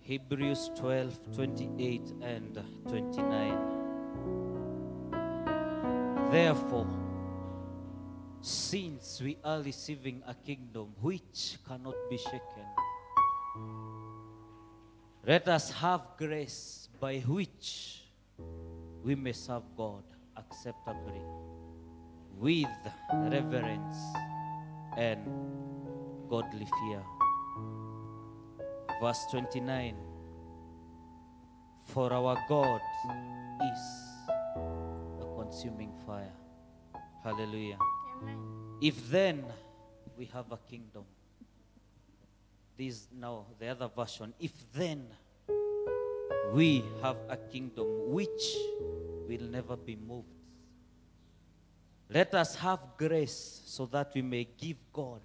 Hebrews 12, 28 and 29. Therefore, since we are receiving a kingdom which cannot be shaken, let us have grace by which we may serve God acceptably with reverence and godly fear. Verse 29 For our God is a consuming fire. Hallelujah. Amen. If then we have a kingdom, this now the other version, if then we have a kingdom which will never be moved, let us have grace so that we may give God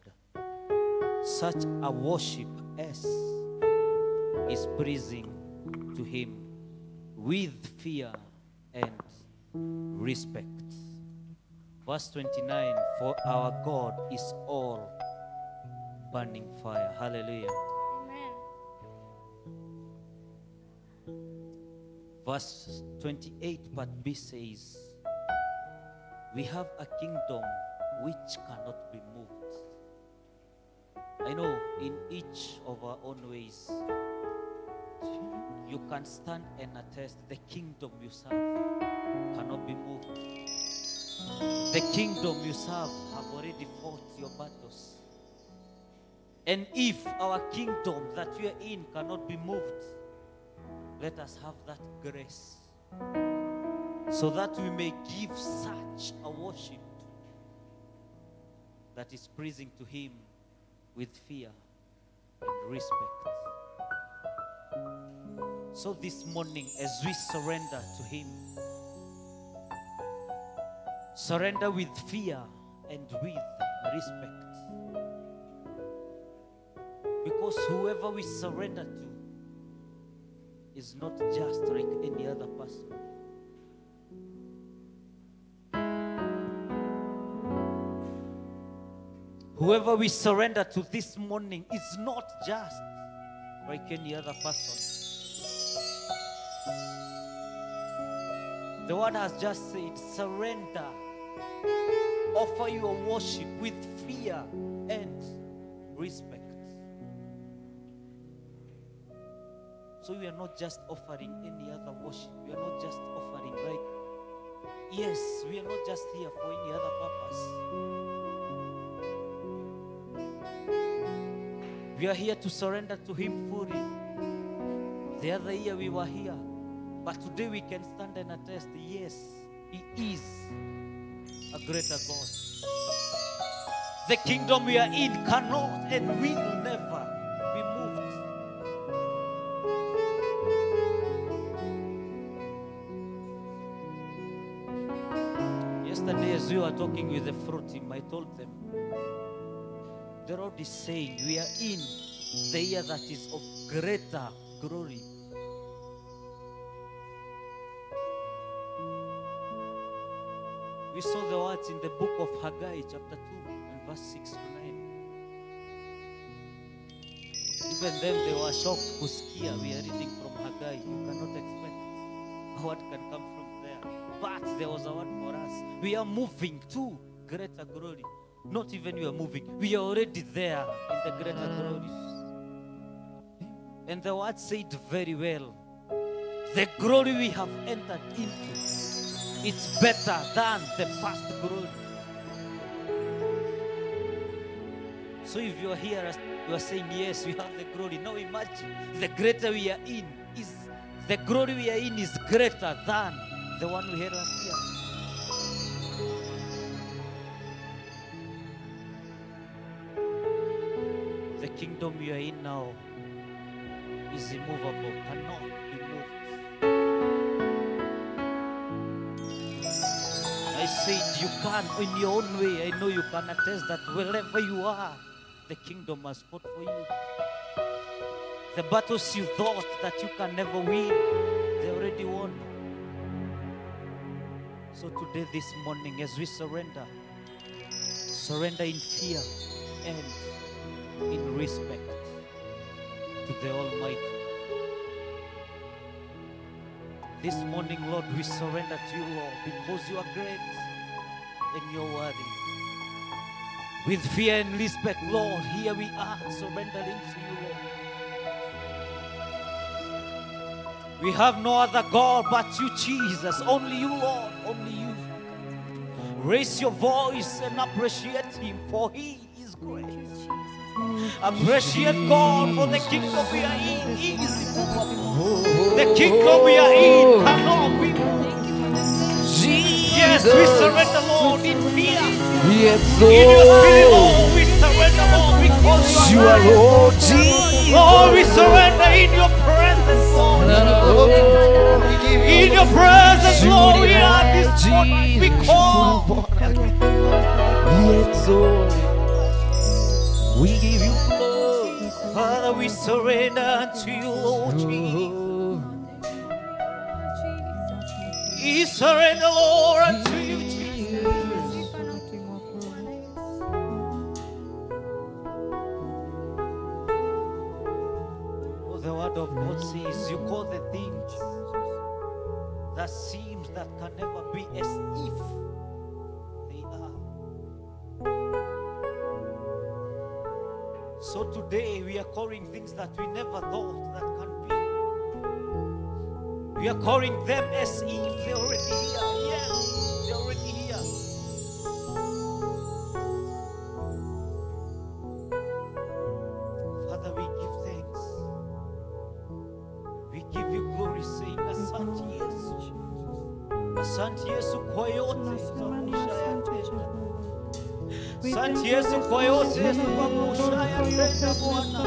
such a worship as is pleasing to Him with fear and respect. Verse 29 For our God is all burning fire. Hallelujah. Amen. Verse 28, But B says, We have a kingdom which cannot be moved. I know in each of our own ways, you can stand and attest the kingdom you serve cannot be moved. The kingdom you serve have already fought your battles. And if our kingdom that we are in cannot be moved, let us have that grace so that we may give such a worship that is pleasing to Him with fear and respect. So this morning, as we surrender to Him, surrender with fear and with respect. Because whoever we surrender to is not just like any other person. Whoever we surrender to this morning is not just like any other person. The word has just said, surrender. Offer your worship with fear and respect. So we are not just offering any other worship. We are not just offering like, yes, we are not just here for any other purpose. We are here to surrender to Him fully. The other year we were here, but today we can stand and attest yes, He is a greater God. The kingdom we are in cannot and will never be moved. Yesterday, as we were talking with the fruit team, I told them, the Lord is saying, we are in the year that is of greater glory. We saw the words in the book of Haggai, chapter 2, and verse 6 to 9. Even then, they were shocked kusikia. We are reading from Haggai. You cannot expect word can come from there. But there was a word for us. We are moving to greater glory. Not even we are moving. We are already there in the greater glory. And the word said very well. The glory we have entered into, it's better than the first glory. So if you are here, you are saying, yes, we have the glory. Now imagine the greater we are in is the glory we are in is greater than the one we had last year. The kingdom you are in now is immovable, cannot be moved. I said, You can in your own way. I know you can attest that wherever you are, the kingdom has fought for you. The battles you thought that you can never win, they already won. So today, this morning, as we surrender, surrender in fear and in respect. to the Almighty. This morning, Lord, we surrender to you, Lord, because you are great and you're worthy. With fear and respect, Lord, here we are surrendering to you, Lord. We have no other God but you, Jesus. Only you, Lord. Only you. Raise your voice and appreciate Him, for He is great. Appreciate God for the kingdom we are in. Is. The kingdom we are in cannot be. Yes, we surrender, the Lord, in fear. Yes, In your spirit, Lord. We surrender, Lord, because You are. Lord Jesus. Lord, we surrender in your presence, Lord. We give you In your presence, Lord, we are this morning. We call. Yes, Lord. Father, we surrender to you, Lord oh, Jesus. We surrender, Lord, unto you, Jesus. Oh, the word of God says, you call the things that seems that can never be as if they are. So today we are calling things that we never thought that can be. We are calling them as if they're already here. Yes, they're already here. Father, we give thanks. We give you glory, saying asante Yesu. Asante Yesu kwa yote. Asante Yesu kwa unayoyatenda Bwana.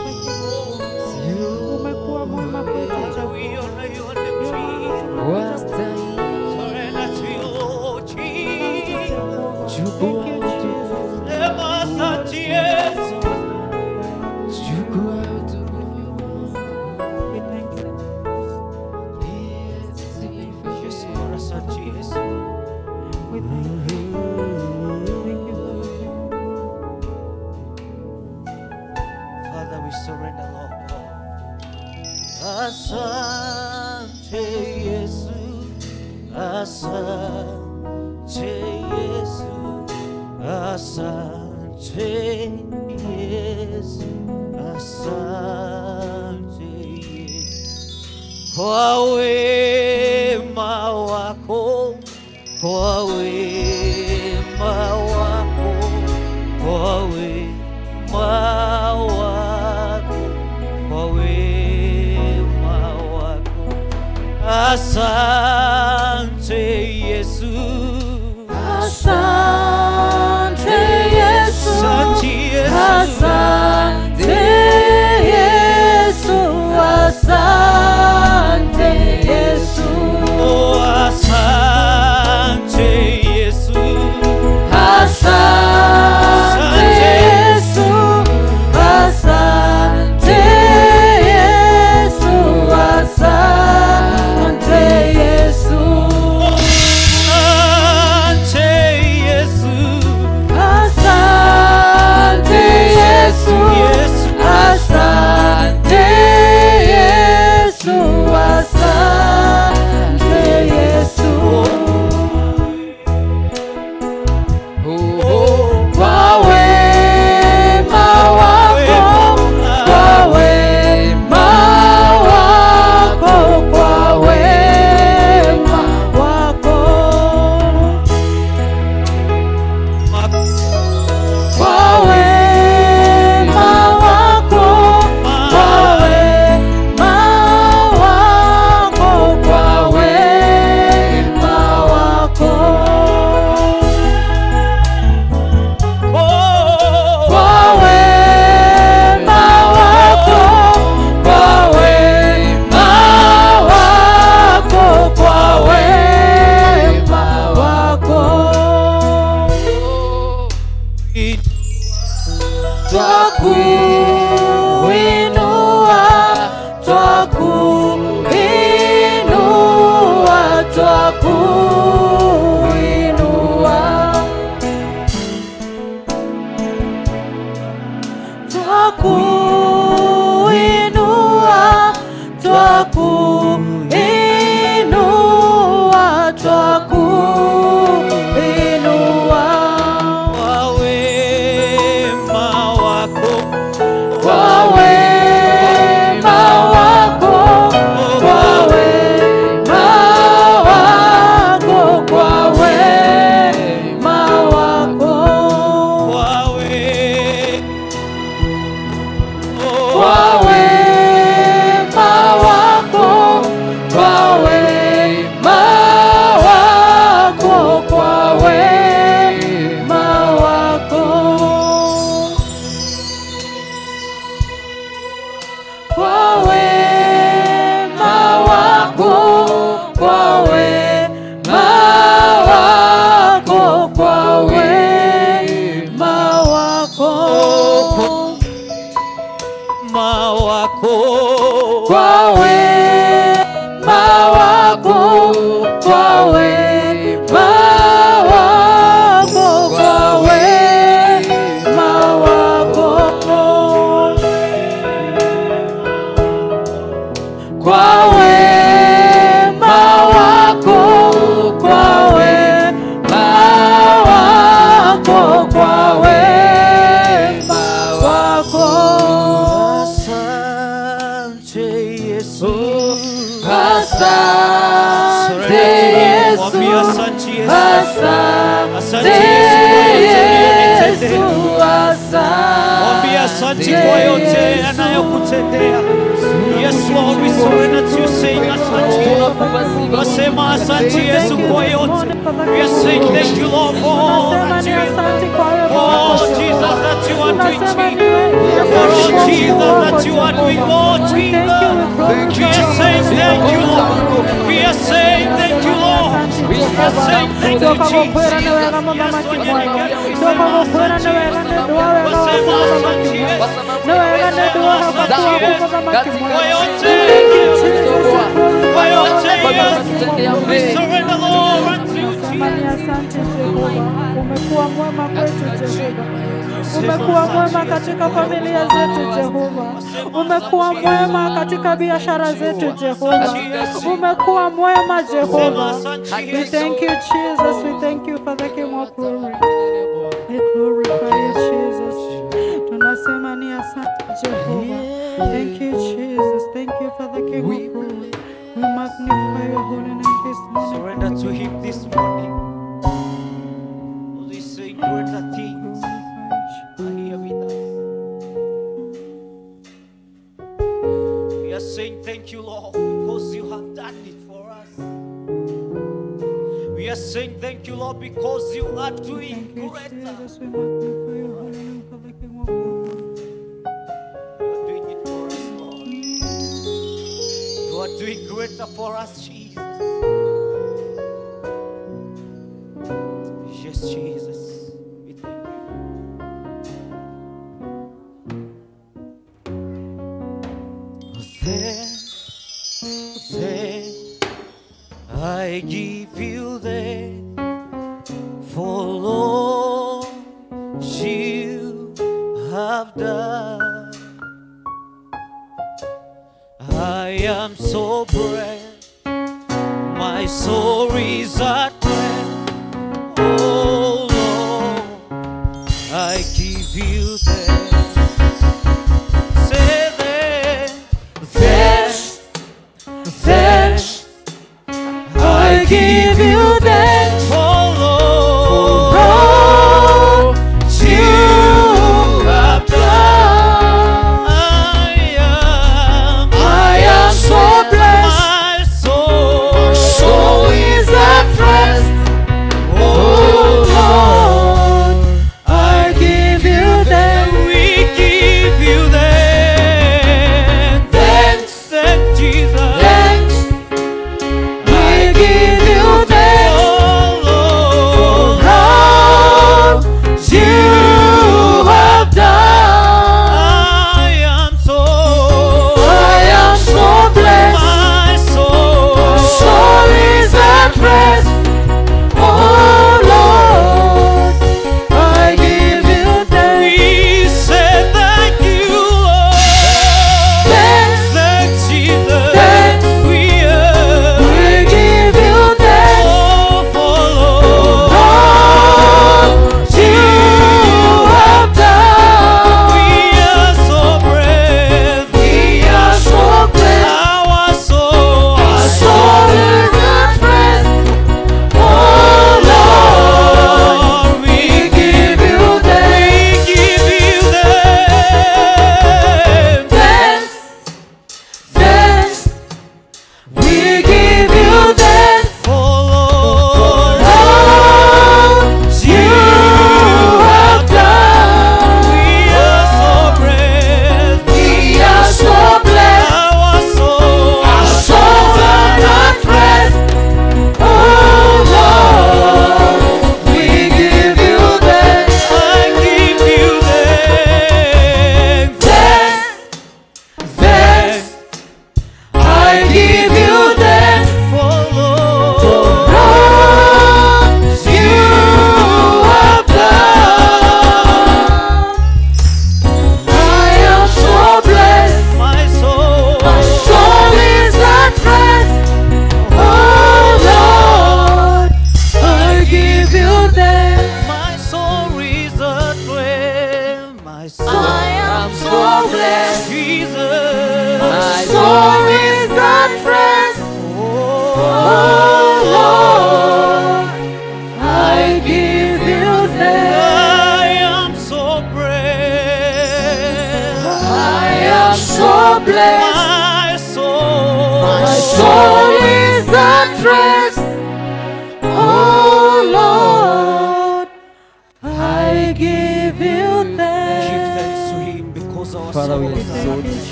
Umekuwa mwema kwetu. We honor you on Asante Yesu, asante Yesu, asante Yesu, asante Yesu. Kwa wema wako, Asante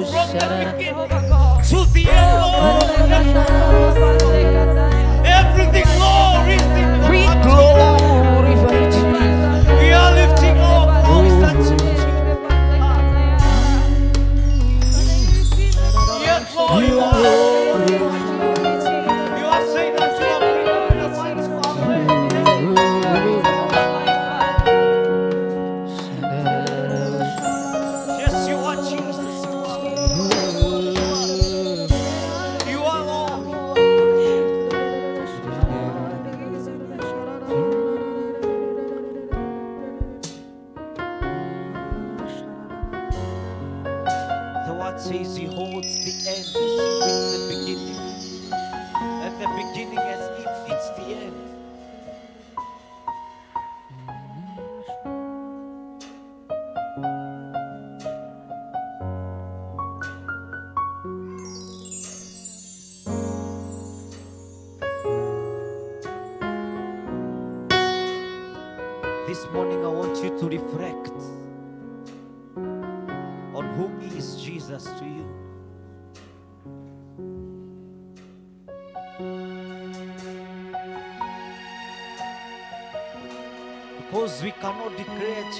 Shadow.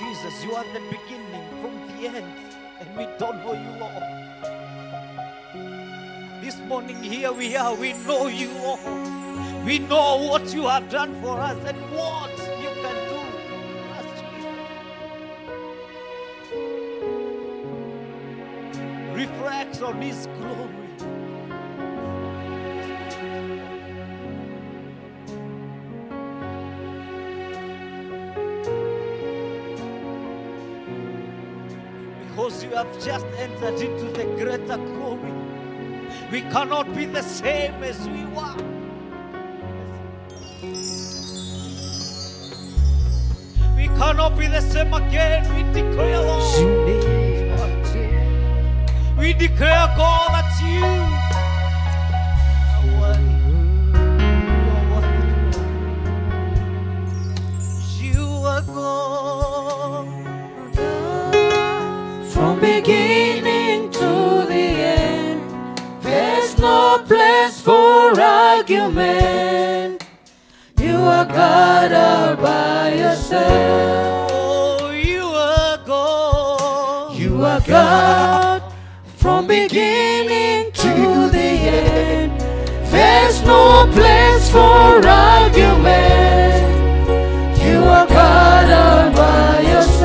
Jesus, you are the beginning from the end, and we don't know you, Lord. This morning, here we are, we know you, Lord. We know what you have done for us and what just entered into the greater glory. We cannot be the same as we were. We cannot be the same again. We declare, Lord. We declare, God, human. You are God all by yourself. Oh, you are God. You are God from beginning to the end. There's no place for argument. You are God all by yourself.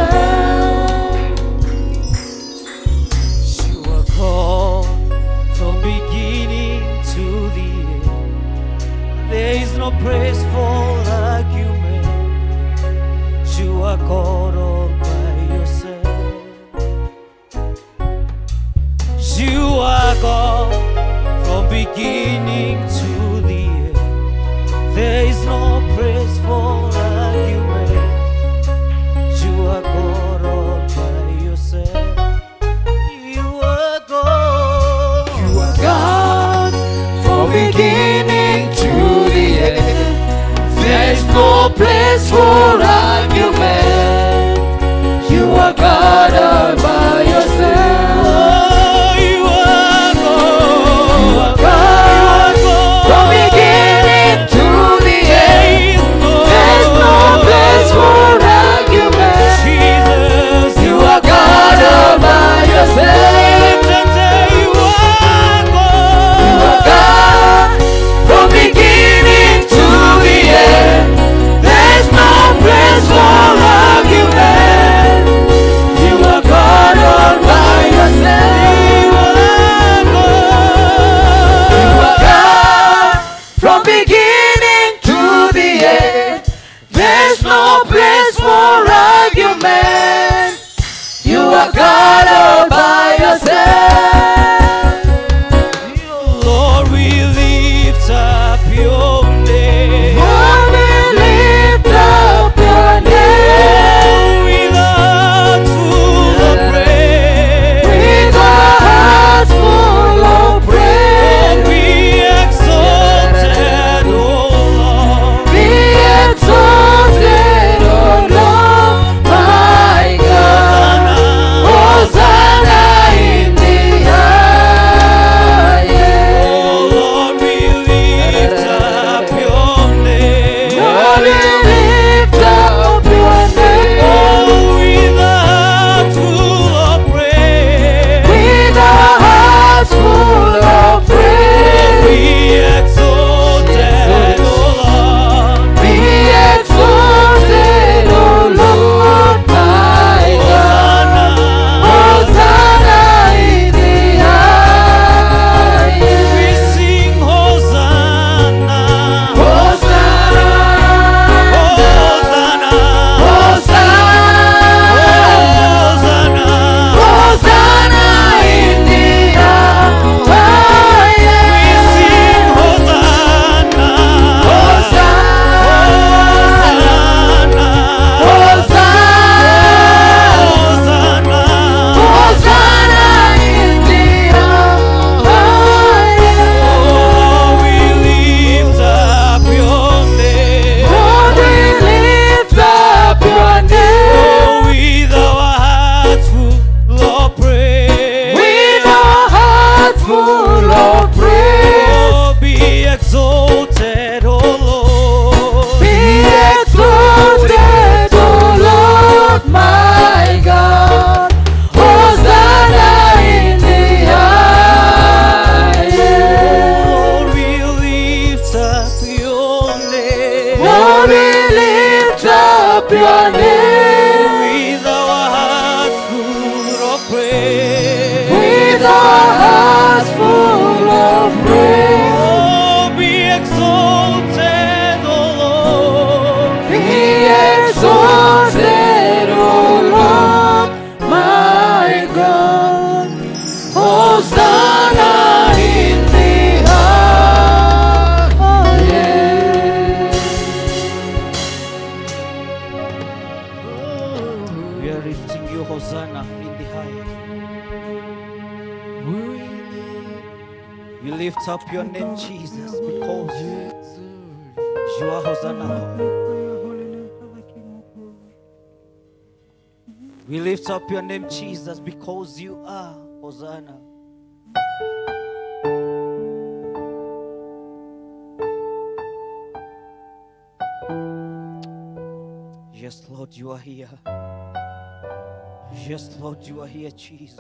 Lord, you are here, Jesus.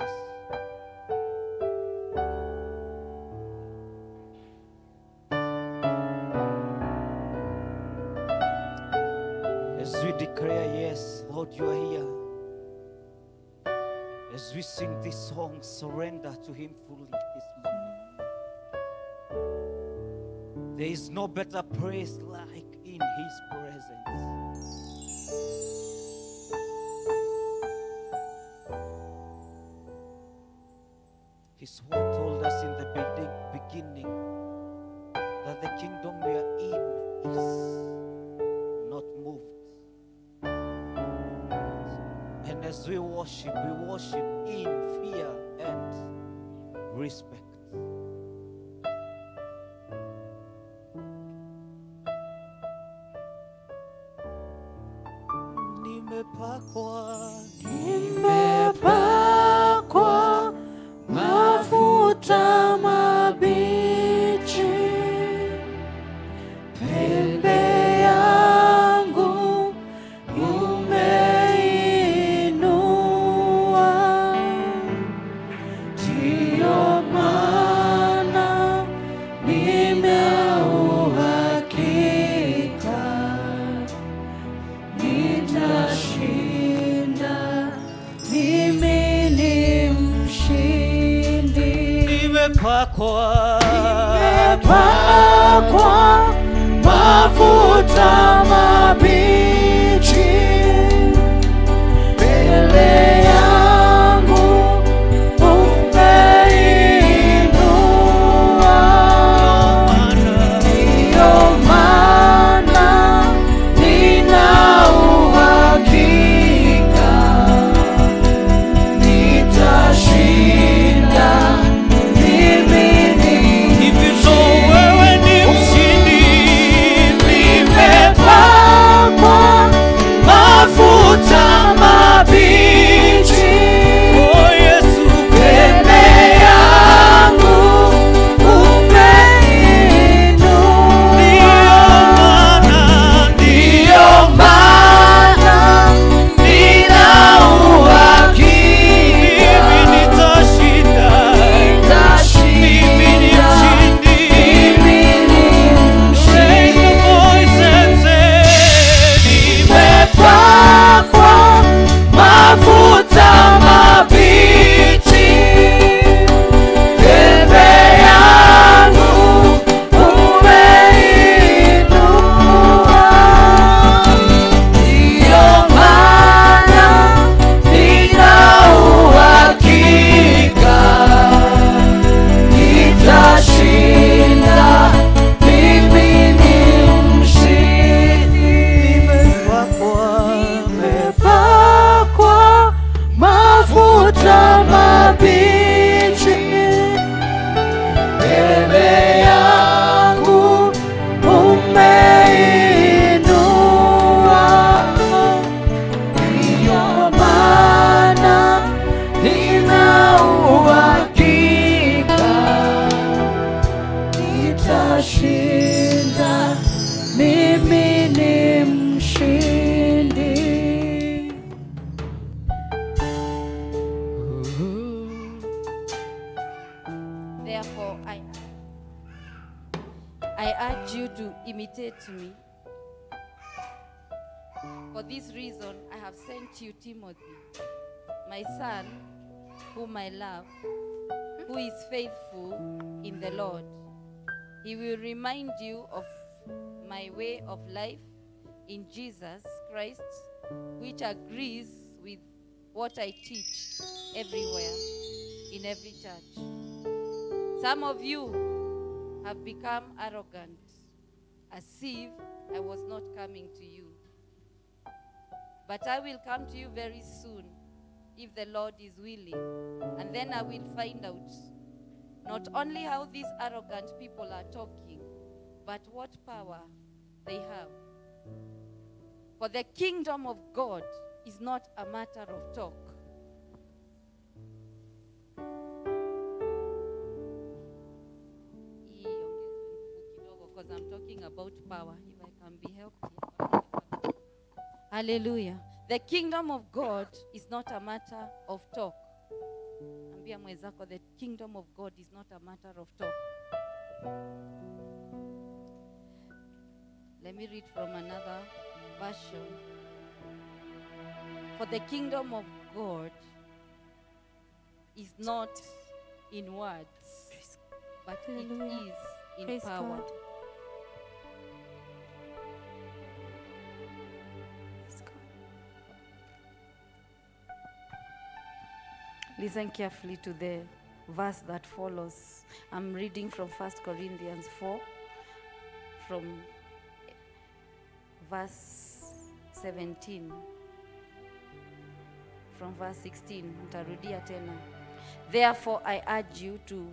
As we declare, yes, Lord, you are here. As we sing this song, surrender to Him fully this morning. There is no better place like in His presence. His word told us in the bedi- beginning that the kingdom we are in is not moved. And as we worship, we worship in fear and respect. Nimepakwa Nimepakwa mafuta nimepakwa Nimepakwa mafuta mabichi, Jesus Christ, which agrees with what I teach everywhere, in every church. Some of you have become arrogant, as if I was not coming to you. But I will come to you very soon, if the Lord is willing. And then I will find out not only how these arrogant people are talking, but what power they have. For the kingdom of God is not a matter of talk. Hii ongezwe nguvu kidogo, 'cause I'm talking about power. If I can be helped. Hallelujah. The kingdom of God is not a matter of talk. The kingdom of God is not a matter of talk. Let me read from another version. For the kingdom of God is not in words, but Hallelujah. it is in Praise power. God. God. Listen carefully to the verse that follows. I'm reading from 1 Corinthians 4, from verse 17. From verse 16. Ntarudia tena. Therefore, I urge you to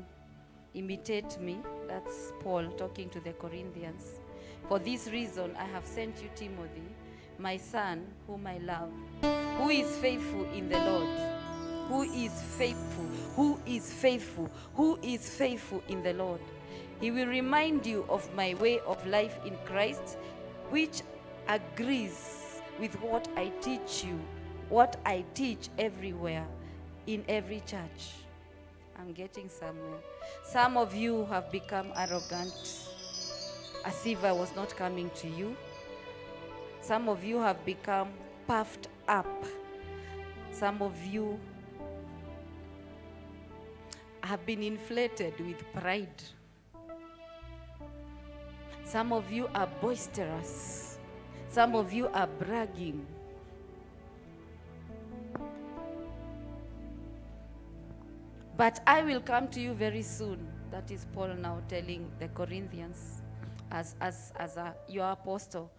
imitate me. That's Paul talking to the Corinthians. For this reason, I have sent you Timothy, my son, whom I love, who is faithful in the Lord who is faithful, who is faithful, who is faithful in the Lord. He will remind you of my way of life in Christ, which agrees with what I teach you, what I teach everywhere, in every church. I'm getting somewhere. Some of you have become arrogant, as if I was not coming to you. Some of you have become puffed up. Some of you have been inflated with pride. Some of you are boisterous. Some of you are bragging. But I will come to you very soon. That is Paul now telling the Corinthians as, as, as a, your apostle.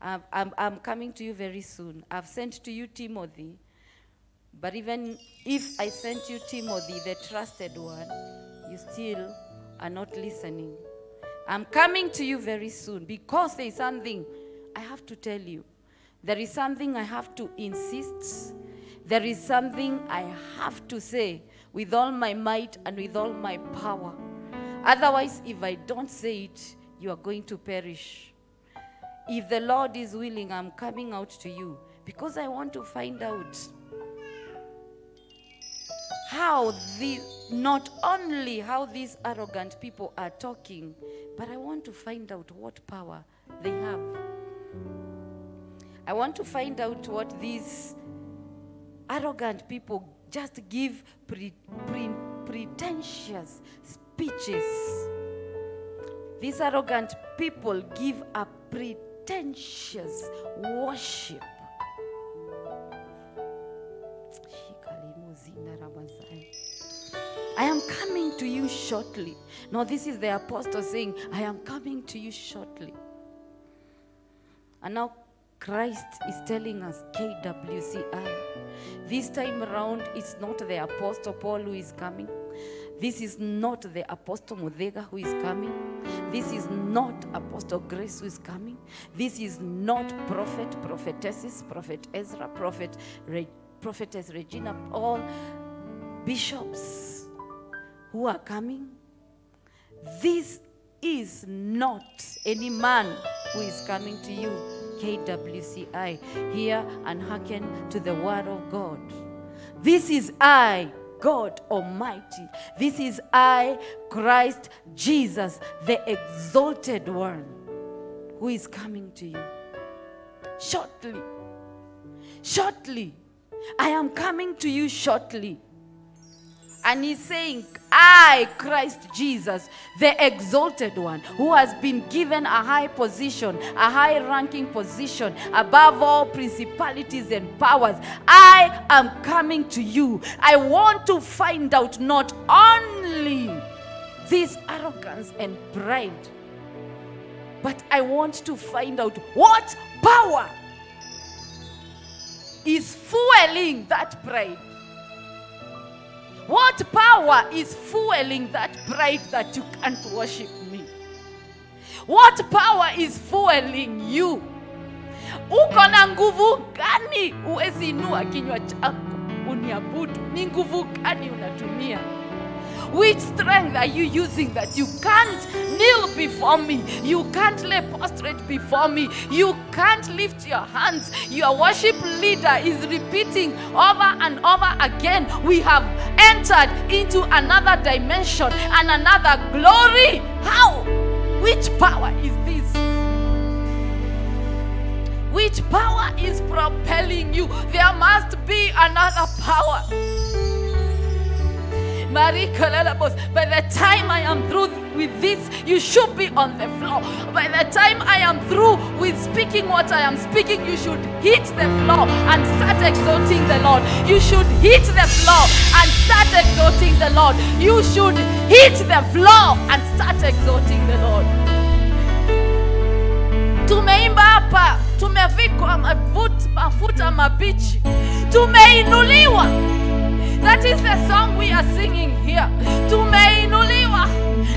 I'm, I'm, I'm coming to you very soon. I've sent to you Timothy. But even if I sent you Timothy, the trusted one, you still are not listening. I'm coming to you very soon because there is something I have to tell you. There is something I have to insist. There is something I have to say with all my might and with all my power. Otherwise, if I don't say it, you are going to perish. If the Lord is willing, I'm coming out to you because I want to find out how the not only how these arrogant people are talking, but I want to find out what power they have. I want to find out what these arrogant people just give pre, pre, pretentious speeches. These arrogant people give a pretentious worship. I am coming to you shortly. Now, this is the apostle saying, I am coming to you shortly. And now Christ is telling us KWCI. This time around, it's not the apostle Paul who is coming. This is not the apostle Muthigah who is coming. This is not apostle Grace who is coming. This is not prophet, prophetesses, prophet Ezra, prophet Re- prophetess Regina, all bishops who are coming. This is not any man who is coming to you, KWCI. Hear and hearken to the word of God. This is I, God Almighty. This is I, Christ Jesus, the exalted one, who is coming to you. Shortly. Shortly. I am coming to you shortly. And he's saying, I, Christ Jesus, the exalted one, who has been given a high position, a high ranking position above all principalities and powers, I am coming to you. I want to find out not only this arrogance and pride, but I want to find out what power is fueling that pride. What power is fueling that pride that you can't worship me? What power is fueling you? uko na nguvu gani Uwezi inua kinywa chako uniabudu ni nguvu gani unatumia which strength are you using that you can't kneel before me? You can't lay prostrate before me. You can't lift your hands. Your worship leader is repeating over and over again. We have entered into another dimension and another glory. How? Which power is this? Which power is propelling you? There must be another power. By the time I am through with this, you should be on the floor. By the time I am through with speaking what I am speaking, you should hit the floor and start exalting the Lord. You should hit the floor and start exalting the Lord. You should hit the floor and start exalting the Lord. Tumeimba hapa, tumevikwa mafuta mabichi, tumeinuliwa. That is the song we are singing here. Tumeinuliwa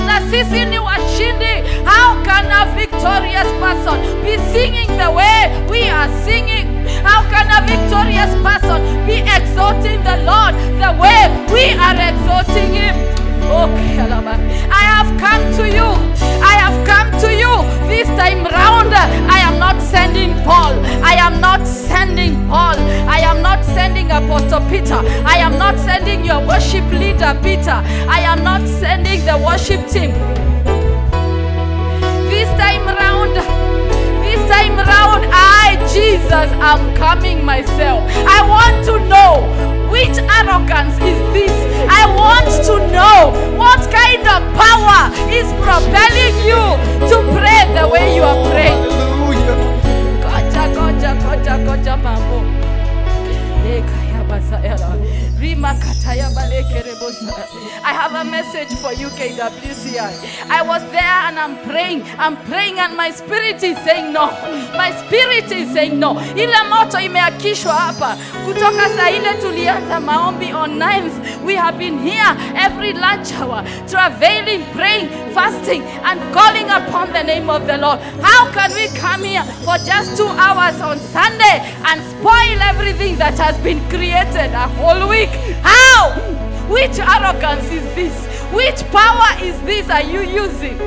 na sisi ni washindi. How can a victorious person be singing the way we are singing? How can a victorious person be exalting the Lord the way we are exalting Him? I have come to you. I have come to you this time round. I am not sending Paul. I am not sending Paul. I am not sending Apostle Peter. I am not sending your worship leader, Peter. I am not sending the worship team. This time round, time round, I, Jesus, am coming myself. I want to know which arrogance is this. I want to know what kind of power is propelling you to pray the way you are praying. Goja, I have a message for you, KWCI. I was there and I'm praying. I'm praying and my spirit is saying no. My spirit is saying no. Ile moto imeakishwa hapa. Kutoka saa ile tulianza maombi on 9th. We have been here every lunch hour, travailing, praying, fasting, and calling upon the name of the Lord. How can we come here for just two hours on Sunday and spoil everything that has been created a whole week? How? Which arrogance is this? Which power is this are you using?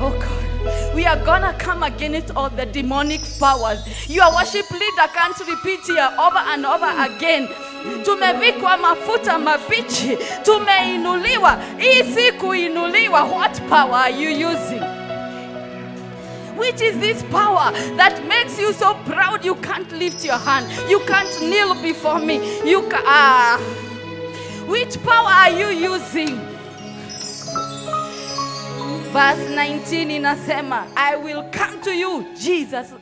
Oh God. We are gonna come against all the demonic powers. Your worship leader can't repeat here over and over again. Tumevikwa mafuta mabichi, tumeinuliwa. Hii si kuinuliwa. What power are you using? Which is this power that makes you so proud you can't lift your hand, you can't kneel before me, you ca- ah. Which power are you using? Verse 19 in inasema, I will come to you. Jesus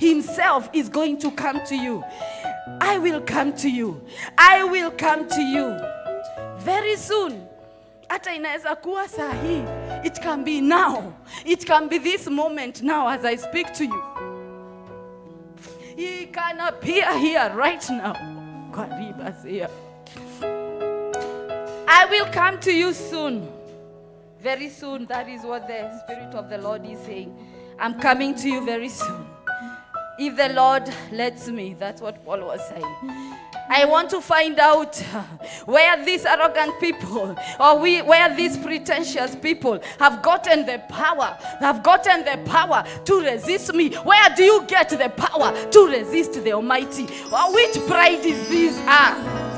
himself is going to come to you. I will come to you. I will come to you. Very soon. Hata inaweza kuwa saa hii. It can be now. It can be this moment now as I speak to you. He can appear here right now. Kariba here. I will come to you soon. Very soon. That is what the Spirit of the Lord is saying. I'm coming to you very soon. If the Lord lets me, that's what Paul was saying. I want to find out where these arrogant people or we, where these pretentious people have gotten the power, have gotten the power to resist me. Where do you get the power to resist the Almighty? Which pride is this? Ah.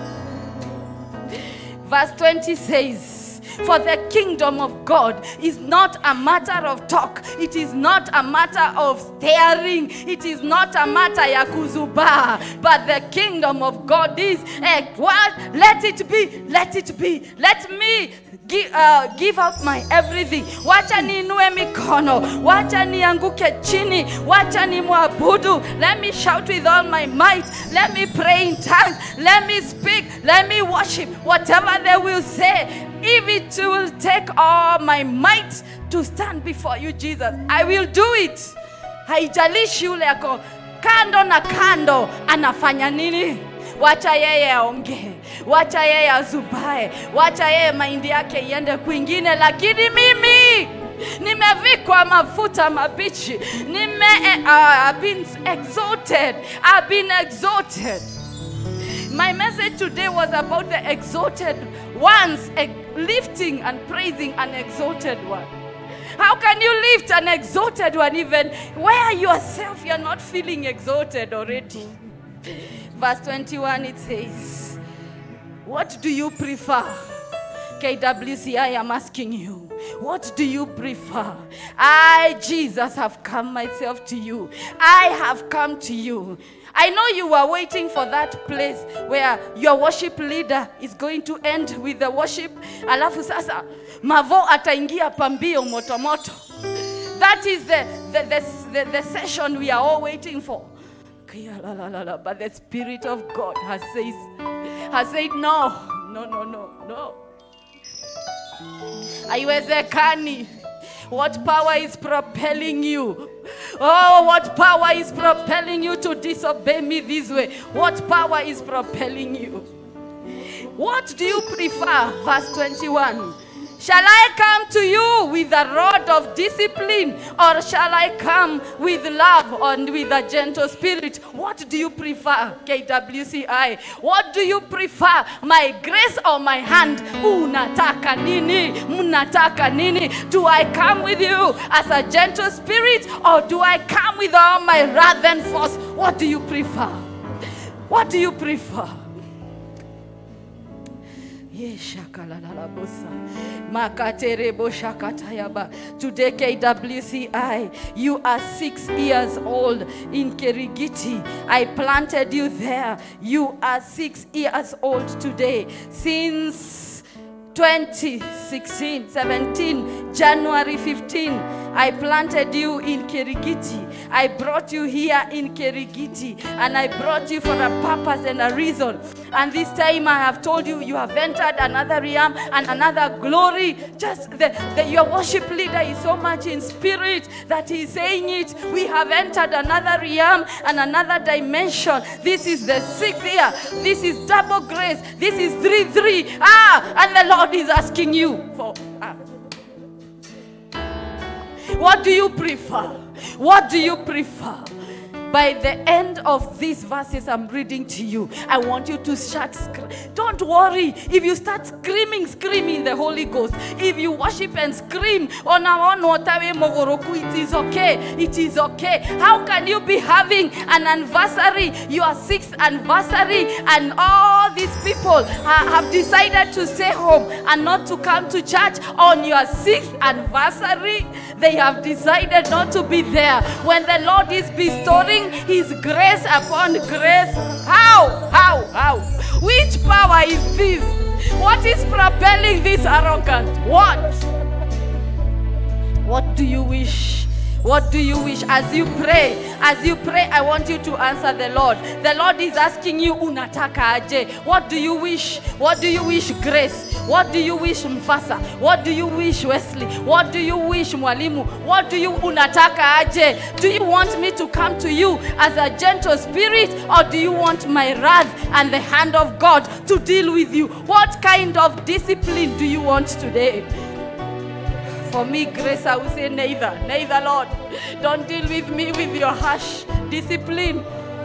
Verse 20 says, For the kingdom of God is not a matter of talk, it is not a matter of staring, it is not a matter ya kuzuba, but the kingdom of God is a what? Let it be, let it be, let me give, uh, give out my everything. Wacha niinue mikono, wacha nianguke chini, wacha nimwabudu. Let me shout with all my might. Let me pray in tongues. Let me speak. Let me worship. Whatever they will say, if it will take all my might to stand before you, Jesus, I will do it. Haijalishi yule ako kando na kando anafanya nini. Wacha yeye aongee, wacha yeye azubae, wacha yeye maindi yake iende kwingine, lakini mimi nimevikwa mafuta mabichi. Nime uh, I've been exalted. I've been exalted my message today was about the exalted ones lifting and praising an exalted one how can you lift an exalted one even where yourself you're not feeling exalted already verse 21 it says what do you prefer KWC, I am asking you, what do you prefer? I, Jesus, have come myself to you. I have come to you. I know you were waiting for that place where your worship leader is going to end with the worship. Alafu sasa, Mavo ataingia pambio motomoto. moto. That is the, the, the, the, the session we are all waiting for. But the Spirit of God has says, has said no, no, no, no, no. haiwezekani what power is propelling you oh what power is propelling you to disobey me this way? What power is propelling you? What do you prefer? Verse 21 Shall I come to you with a rod of discipline, or shall I come with love and with a gentle spirit? What do you prefer, KWCI? What do you prefer, my grace or my hand? Unataka nini? Mnataka nini? Do I come with you as a gentle spirit, or do I come with all my wrath and force? What do you prefer? What do you prefer? Today, KWCI, you are six years old in Kerigiti. I planted you there. You are six years old today. Since 2016, 17, January 15, I planted you in Kerigiti. I brought you here in Kerigiti and I brought you for a purpose and a reason. And this time I have told you, you have entered another realm and another glory. Just the, the, your worship leader is so much in spirit that he's saying it. We have entered another realm and another dimension. This is the sixth year. This is double grace. This is 3 3. Ah, and the Lord is asking you for. Ah. What do you prefer? What do you prefer? By the end of these verses I'm reading to you, I want you to start. scr- Don't worry if you start screaming, screaming the Holy Ghost. If you worship and scream, oh, "Ona ono oh, tawe mogoroku," it is okay. It is okay. How can you be having an anniversary, your sixth anniversary, and all these people ha- have decided to stay home and not to come to church on your sixth anniversary? They have decided not to be there when the Lord is bestowing His grace upon grace. How? How? How? Which power is this? What is propelling this arrogance? What? What do you wish? What do you wish as you pray? As you pray, I want you to answer the Lord. The Lord is asking you, unataka aje? What do you wish? What do you wish, Grace? What do you wish, Mfasa? What do you wish, Wesley? What do you wish, Mwalimu? What do you unataka aje? Do you want me to come to you as a gentle spirit, or do you want my wrath and the hand of God to deal with you? What kind of discipline do you want today? For me, Grace, I will say neither. Neither, Lord. Don't deal with me with your harsh discipline.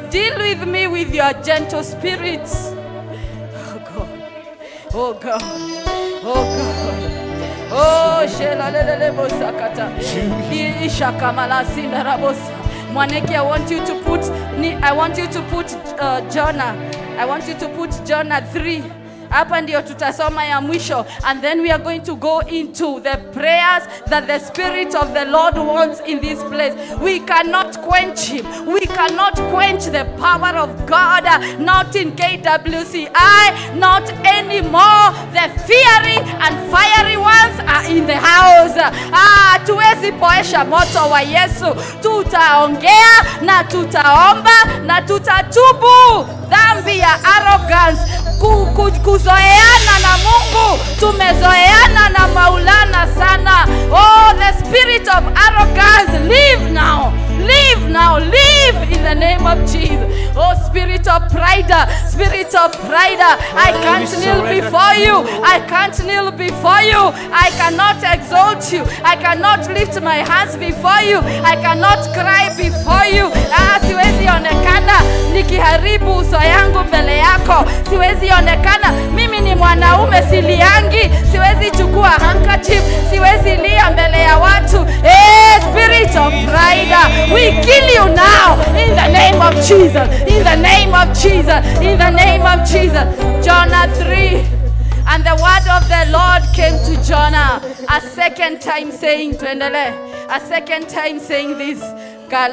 Deal with me with your gentle spirits. Oh God. Oh God. Oh God. Oh shelalelele bosakata. Ishakamala sindarabosa. Mwaneki, I want you to put I want you to put uh, Jonah. I want you to put Jonah 3 hapa ndio tutasoma ya mwisho. And then we are going to go into the prayers that the spirit of the lord wants in this place. We cannot quench him. We cannot quench the power of god. Not in kwci not anymore. The fiery and fiery ones are in the house. Ah, tuwezi poesha moto wa yesu. Tutaongea na tutaomba na tutatubu. Dhambi ya arrogance. Ku, ku, kuzoeana na mungu tumezoeana na maulana sana oh the spirit of arrogance leave now Leave now. Leave in the name of Jesus. Oh, spirit of pride, spirit of pride, I can't kneel before you. I can't kneel before you. I cannot exalt you. I cannot lift my hands before you. I cannot cry before you. Ah, siwezi onekana nikiharibu uso yangu mbele yako. Siwezi onekana mimi ni mwanaume siliangi. Siwezi chukua handkerchief. Siwezi lia mbele ya watu. Eh, spirit of pride, we kill you now in the name of Jesus. In the name of Jesus. In the name of Jesus. Jonah 3. And the word of the Lord came to Jonah a second time saying, Tuendele, a second time saying this. I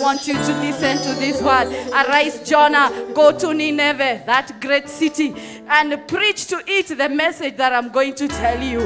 want you to listen to this word. Arise, Jonah, go to Nineveh, that great city, and preach to it the message that I'm going to tell you.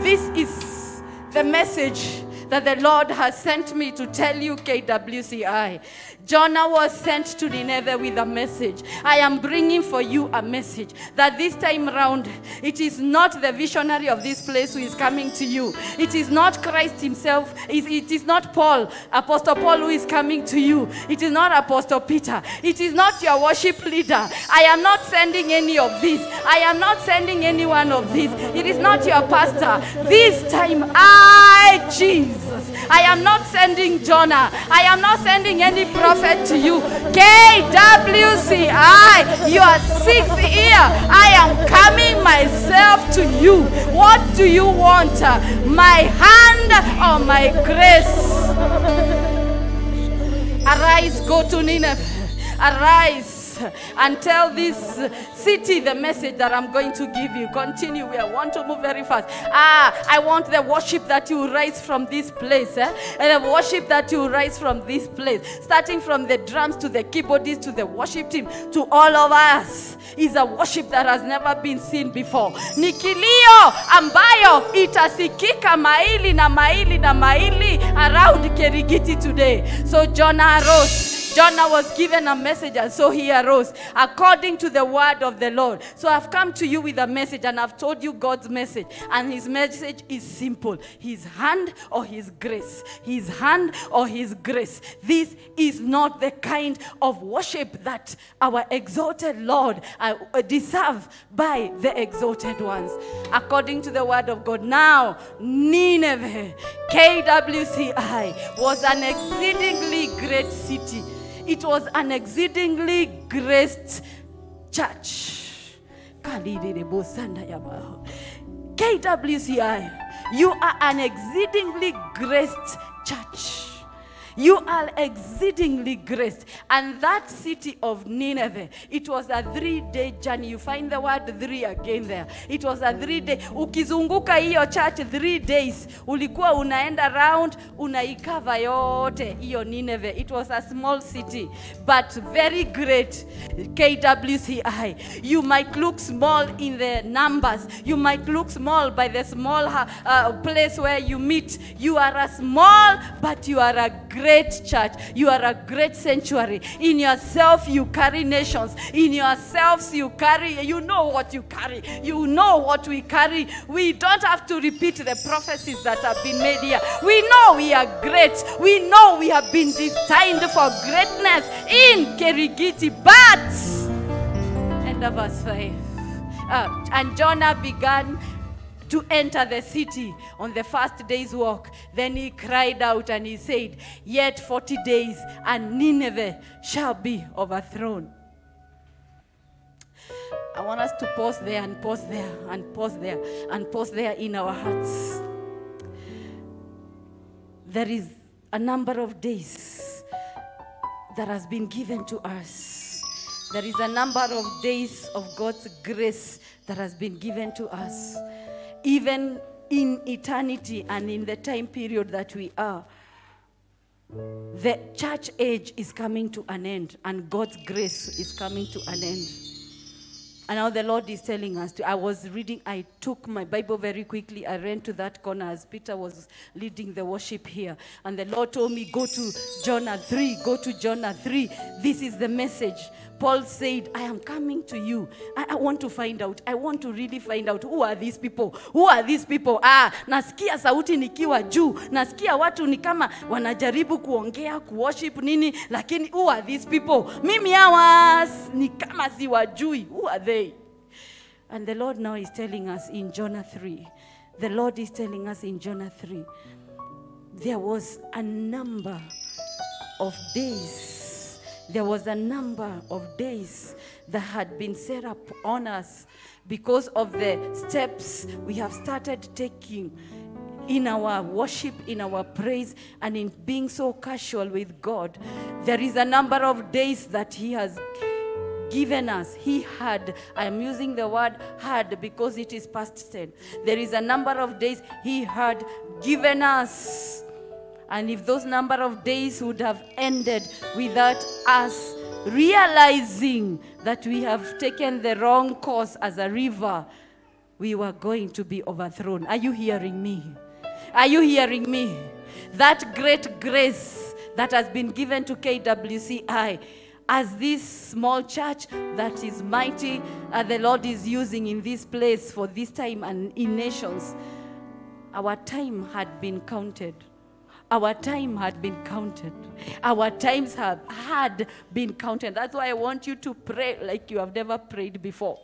This is the message that the Lord has sent me to tell you, KWCI. Jonah was sent to Nineveh with a message. I am bringing for you a message that this time round, it is not the visionary of this place who is coming to you. It is not Christ Himself. It is not Paul, Apostle Paul, who is coming to you. It is not Apostle Peter. It is not your worship leader. I am not sending any of this. I am not sending any one of this. It is not your pastor. This time, I, Jesus, I am not sending Jonah. I am not sending any prophet to you. KWCI, your sixth year, I am coming myself to you. What do you want? My hand or my grace? Arise, go to Nineveh. Arise and tell this city the message that I'm going to give you. Continue. We want to move very fast. Ah, I want the worship that you rise from this place. Eh? And the worship that you rise from this place. Starting from the drums to the keyboardists to the worship team to all of us is a worship that has never been seen before. Ni kilio ambayo itasikika maili na maili na maili around Kerigiti today. So Jonah arose. Jonah was given a message and so he arose according to the word of the Lord. So I've come to you with a message and I've told you God's message. And his message is simple His hand or his grace. His hand or his grace. This is not the kind of worship that our exalted Lord uh, deserve by the exalted ones. According to the word of God. Now, Nineveh, KWCI, was an exceedingly great city. It was an exceedingly graced church. KWCI, you are an exceedingly graced church. You are exceedingly graced. And that city of Nineveh, it was a three day journey. You find the word three again there. It was a three day. Ukizunguka hiyo church three days, ulikuwa unaenda round, unaikava yote hiyo Nineveh. It was a small city, but very great. KWCI. You might look small in the numbers. You might look small by the small uh, place where you meet. You are a small, but you are a great church. You are a great sanctuary. In yourself, you carry nations. In yourselves, you carry, you know what you carry. You know what we carry. We don't have to repeat the prophecies that have been made here. We know we are great. We know we have been designed for greatness in Kerigiti. But, end of verse 5. Uh, and Jonah began to enter the city on the first day's walk. Then he cried out and he said, Yet 40 days, and Nineveh shall be overthrown. I want us to pause there and pause there and pause there and pause there in our hearts. There is a number of days that has been given to us. There is a number of days of God's grace that has been given to us even in eternity and in the time period that we are. The church age is coming to an end, and God's grace is coming to an end. And now the Lord is telling us to. I was reading, I took my Bible very quickly. I ran to that corner as Peter was leading the worship here. And the Lord told me, Go to Jonah 3, go to Jonah 3. This is the message Paul said, I am coming to you. I, I want to find out. I want to really find out who are these people? Who are these people? Ah, nasikia sauti nikiwa juu. Nasikia watu ni kama wanajaribu kuongea, kuworship nini, lakini who are these people? Mimi hawa s- ni kama siwajui. Who are they? And the Lord now is telling us in Jonah 3. The Lord is telling us in Jonah 3. There was a number of days. There was a number of days that had been set up on us because of the steps we have started taking in our worship, in our praise, and in being so casual with God. There is a number of days that He has given us. He had, I am using the word had because it is past tense. There is a number of days He had given us. And if those number of days would have ended without us realizing that we have taken the wrong course as a river, we were going to be overthrown. Are you hearing me? Are you hearing me? That great grace that has been given to KWCI as this small church that is mighty, uh, the Lord is using in this place for this time and in nations our time had been counted. Our time had been counted. Our times have had been counted. That's why I want you to pray like you have never prayed before.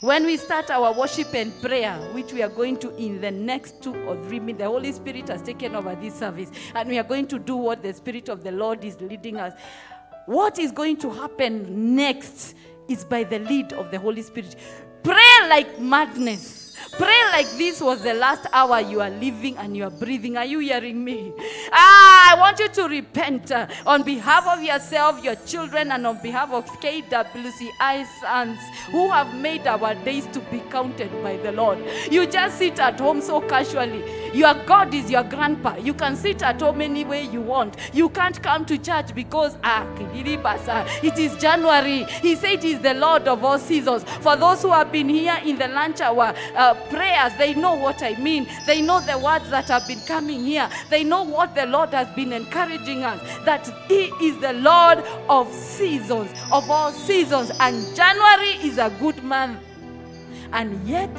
When we start our worship and prayer, which we are going to in the next two or three minutes, the Holy Spirit has taken over this service, and we are going to do what the Spirit of the Lord is leading us. What is going to happen next is by the lead of the Holy Spirit. Pray like madness. Pray like this was the last hour you are living and you are breathing. Are you hearing me? Ah, I want you to repent uh, on behalf of yourself, your children, and on behalf of KWCI sons who have made our days to be counted by the Lord. You just sit at home so casually. Your God is your grandpa. You can sit at home any way you want. You can't come to church because ah, it is January. He said he is the Lord of all seasons. For those who have been here in the lunch hour uh, prayers, they know what I mean. They know the words that have been coming here. They know what the Lord has been encouraging us that He is the Lord of seasons, of all seasons. And January is a good month. And yet,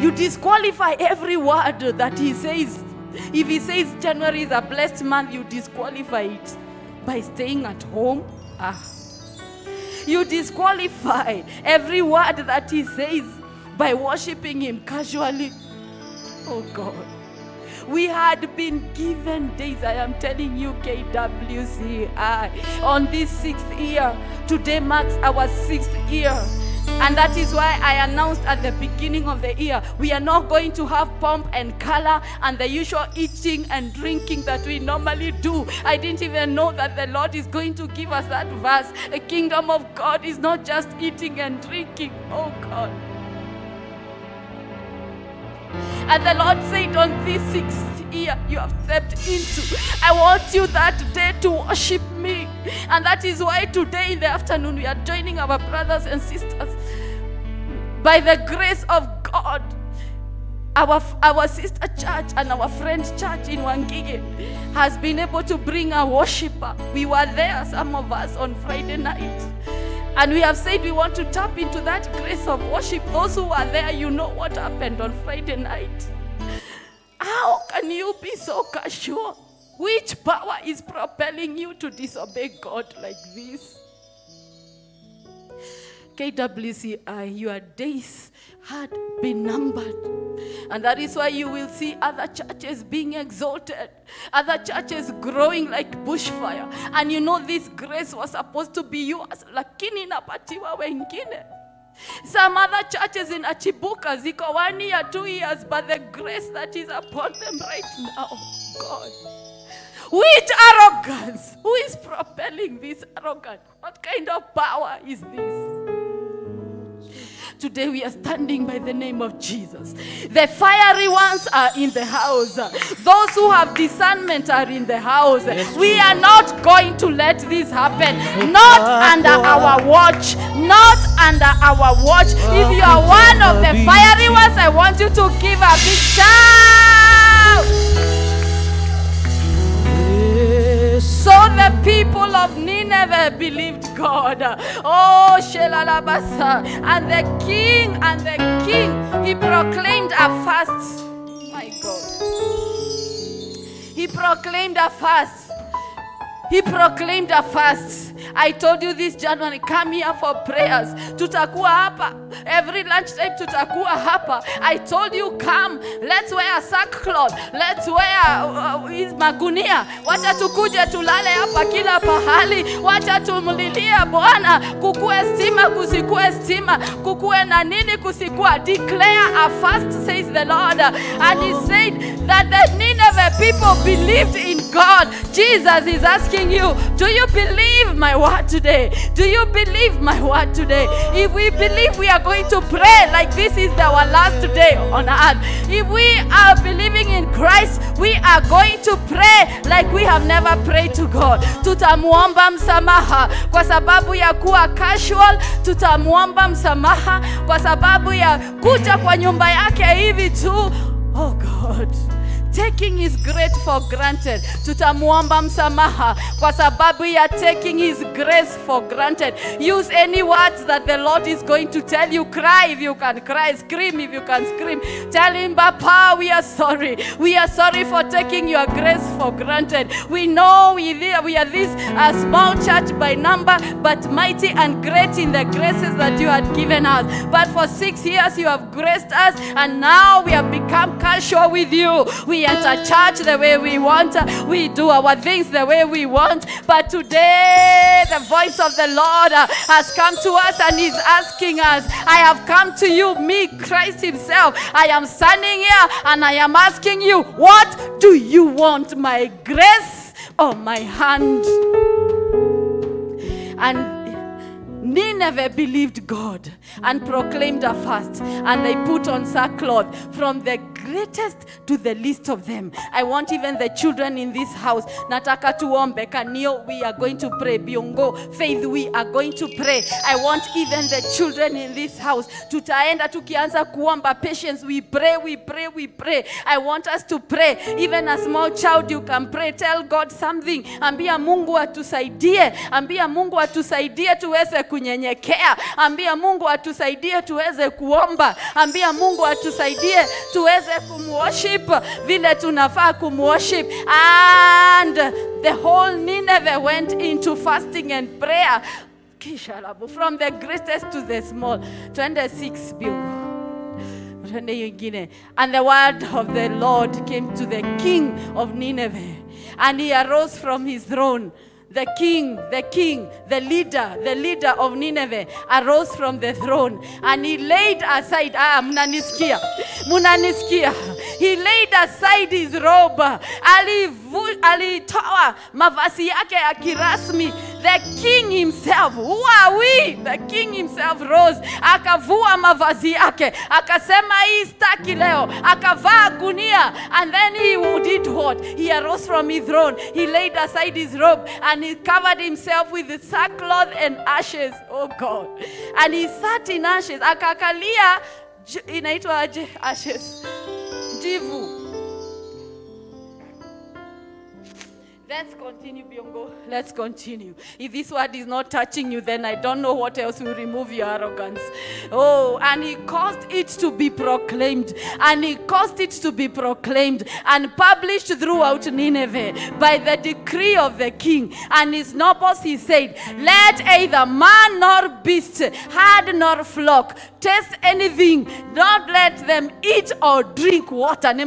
you disqualify every word that he says. If he says January is a blessed month, you disqualify it by staying at home. Ah. You disqualify every word that he says by worshiping him casually. Oh God. We had been given days, I am telling you, KWCI, on this sixth year. Today marks our sixth year. And that is why I announced at the beginning of the year we are not going to have pomp and color and the usual eating and drinking that we normally do. I didn't even know that the Lord is going to give us that verse. The kingdom of God is not just eating and drinking. Oh God. And the Lord said, On this sixth year you have stepped into, I want you that day to worship me. And that is why today in the afternoon we are joining our brothers and sisters. By the grace of God, our, our sister church and our friend church in Wangige has been able to bring a worshiper. We were there, some of us, on Friday night. And we have said we want to tap into that grace of worship. Those who are there, you know what happened on Friday night. How can you be so casual? Which power is propelling you to disobey God like this? KWCI, your days had been numbered. And that is why you will see other churches being exalted, other churches growing like bushfire. And you know this grace was supposed to be yours, lakini inapatiwa wengine. Some other churches in Achibuka ziko one year, two years, but the grace that is upon them right now, oh God. Which arrogance? Who is propelling this arrogance? What kind of power is this? Today we are standing by the name of Jesus. The fiery ones are in the house. Those who have discernment are in the house. we are not going to let this happen. Not under our watch. Not under our watch. If you are one of the fiery ones, I want you to give a big shout. So the people of Nineveh believed God. Oh, Shelalabasa. And the king, and the king, he proclaimed a fast. My God. He proclaimed a fast. He proclaimed a fast. I told you this January, come here for prayers. Tutakuwa hapa. Every lunchtime tutakuwa hapa. I told you come. Let's wear sackcloth. Let's wear uh, uh, magunia. Wacha tukuje tulale hapa kila pahali. Wacha tumlilie Bwana. Kukue stima, kusikue stima. Kukue na nini, kusikua. Declare a fast, says the Lord. And he said that the Nineveh people believed in God. Jesus is asking you, do you believe my word today? Do you believe my word today? If we believe we are going to pray like this is our last day on earth. If we are believing in Christ, we are going to pray like we have never prayed to God. Tutamuomba msamaha kwa sababu ya kuwa casual, tutamuomba msamaha kwa sababu ya kuja kwa nyumba yake hivi tu. Oh God taking his great for granted. Tutamuomba msamaha kwa sababu ya taking his grace for granted. Use any words that the lord is going to tell you. Cry if you can cry. Scream if you can scream. Tell him papa we are sorry. We are sorry for taking your grace for granted. We know we, we are this a small church by number but mighty and great in the graces that you had given us. But for six years you have graced us and now we have become casual with you. We enter church the way we want. We do our things the way we want. But today, the voice of the Lord has come to us and is asking us, I have come to you, me, Christ Himself. I am standing here and I am asking you, what do you want? My grace or my hand? And Nineveh believed God and proclaimed a fast, and they put on sackcloth from the greatest to the least of them. I want even the children in this house. Nataka tuombe. Kanio, we are going to pray. Biongo, Faith, we are going to pray. I want even the children in this house. Tutaenda tukianza kuomba. Patience, we pray, we pray, we pray. I want us to pray. Even a small child, you can pray. Tell God something. Ambia Mungu atusaidie. Ambia Mungu atusaidie tuweze kunyenyekea. Ambia Mungu atusaidie tuweze kuomba. Ambia Mungu atusaidie tuweze kumworship vile tunafaa kumworship. And the whole Nineveh went into fasting and prayer. From the greatest to the small. Twende 6 Biungu. Twende hiyo. And the word of the Lord came to the king of Nineveh, and he arose from his throne. The king, the king, the leader, the leader of Nineveh arose from the throne and he laid aside, ah, mnanisikia, mnanisikia. He laid aside his robe, alivu, alitoa mavazi yake ya kirasmi. The king himself, who are we? The king himself rose, akavua mavazi yake, akasema hii staki leo, akavaa gunia, and then he did what? He arose from his throne, he laid aside his robe, and he covered himself with sackcloth and ashes. Oh God. And he sat in ashes, akakalia, inaitwa? Ashes. Jivu. Let's continue, Biongo. Let's continue. If this word is not touching you, then I don't know what else will remove your arrogance. Oh, and he caused it to be proclaimed, and he caused it to be proclaimed and published throughout Nineveh by the decree of the king. And his nobles, he said, Let either man nor beast, herd nor flock, taste anything, Do not let them eat or drink water. There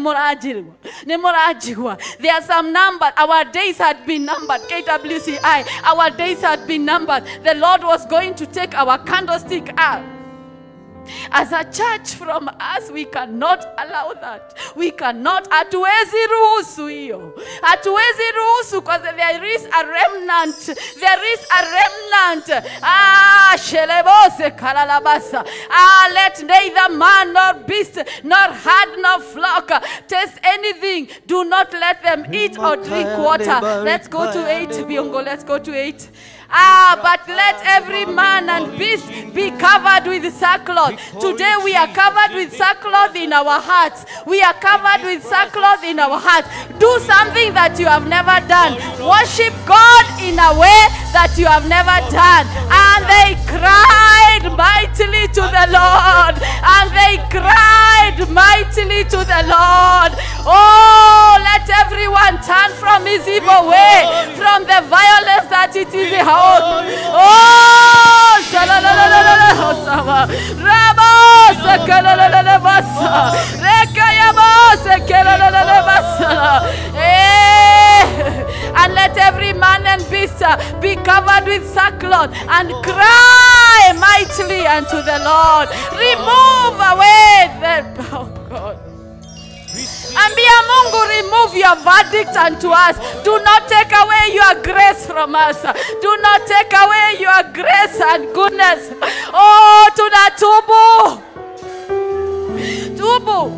are some numbers. Our days had been numbered. KWCI. Our days had been numbered. The Lord was going to take our candlestick out. As a church from us, we cannot allow that. We cannot. Hatuwezi ruhusu hiyo. Hatuwezi ruhusu because there is a remnant. There is a remnant. Ah, shelebose kalalabasa. Ah, let neither man nor beast nor herd nor flock taste anything. Do not let them eat or drink water. Let's go to eight, Biongo. Let's go to eight. Ah, but let every man and beast be covered with sackcloth. Today we are covered with sackcloth in our hearts. We are covered with sackcloth in our hearts. Do something that you have never done. Worship God in a way that you have never done. And they cried mightily to the Lord. And they cried mightily to the Lord. Oh, let everyone turn from his evil way, from the violence that it is behold. Oh, And let every man and beast uh, be covered with sackcloth and cry mightily unto the Lord. Remove away the. Oh God. Ambia Mungu, remove your verdict unto us. Do not take away your grace from us. Do not take away your grace and goodness. Oh, tunatubu. Tubu.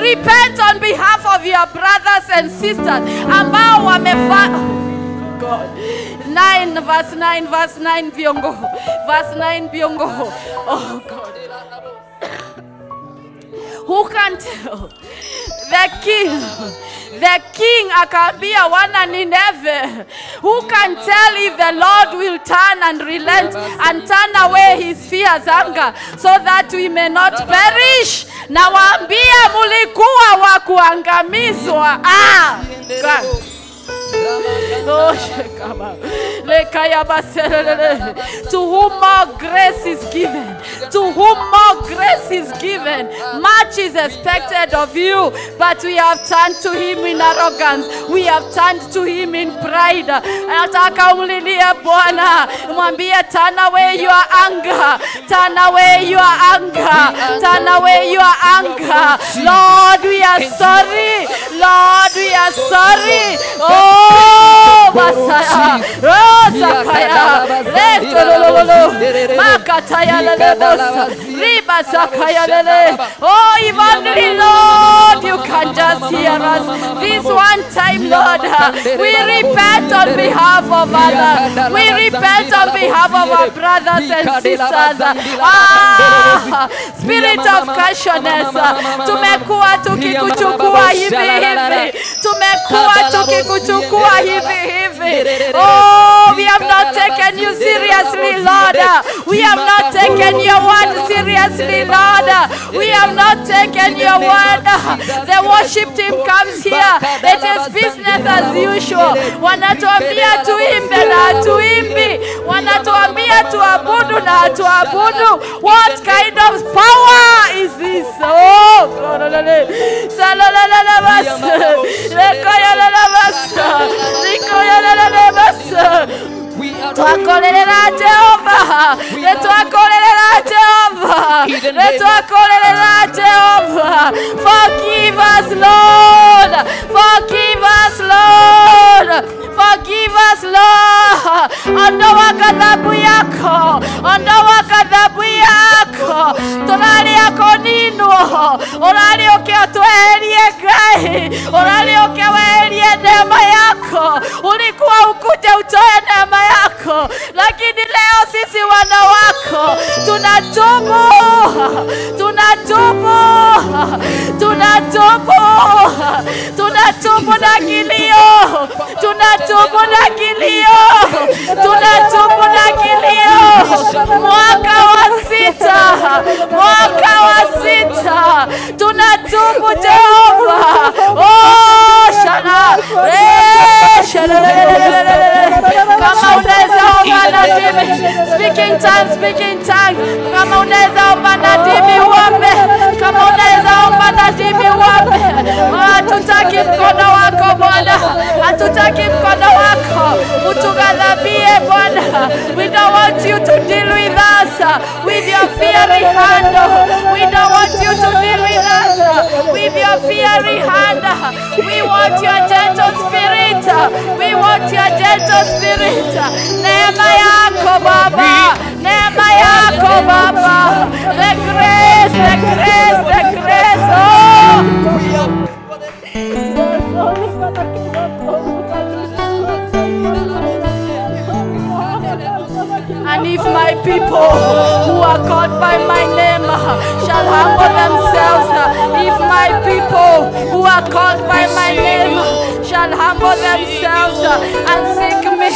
Repent on behalf of your brothers and sisters ambao wamefa God. 9 verse 9 verse 9 viongo. Verse 9 viongo. Oh God. Who can tell? The king, the king akaambia wana Nineve, who can tell if the Lord will turn and relent and turn away his fears anger so that we may not perish? Na waambia mulikuwa wa kuangamizwa. Ah, God. Oh. To whom more grace is given, to whom more grace is given, much is expected of you. But we have turned to him in arrogance, we have turned to him in pride. Nataka umlilie Bwana, mwambie turn away your anger, turn away your anger, turn away your anger. Lord, we are sorry. Lord, we are sorry. Oh, Masaya. Rosa Kaya. Leto lololo. Makataya lelebosa. Riba sakaya lele. Oh, only Lord, you can just hear us. This one time, Lord, we repent on behalf of others. We repent on behalf of our brothers and sisters. Ah, spirit of consciousness. Tumekuwa tukikuchukua hivi hivi. Tumekuwa tukikuchukua hivi hivi. Oh, we have not taken you seriously, Lord. We have not taken your word seriously, Lord. We have not taken your word. The worship team comes here. It is business as usual. Wanatuambia tuimbe na hatuimbi. Wanatuambia tuabudu na hatuabudu. What kind of power is this? Oh, God. Salalala basa. Rekoyalala basa. Rikoyalala basa. twakorerera jehova. Jehova. Nitwakorerera jehova. Forgive us lord. Forgive us lord. Forgive us lord. Ondoa ghadhabu yako. Ondoa ghadhabu yako. Tũrarĩa kũninwo ũrarĩũkia ũtweherie ngai ũrarĩũkia weherie neema yako. Ulikuwa ukuje utoe neema yako lakini leo sisi wana wako tunatubu tunatubu tunatubu tunatubu na kilio tunatubu na kilio tunatubu na kilio. Mwaka wa sita mwaka wa sita tunatubu jehova. Oh, shana. Eh, unaweza omba na dimi speaking tongues tongues kama unaweza omba na dimi uombe kama unaweza omba na dimi uombe hatutaki mkono wako bwana hatutaki mkono wako utughadhabie bwana we don't want you to deal with us with your fiery hand. We don't want you to deal with us with your fiery hand. We want your gentle spirit we want your gentle spirit. Neema yako baba neema yako baba. The grace the grace the grace. Oh. And if my people who are called by my name shall humble themselves, if my people who are called by my name shall humble themselves uh, and seek me,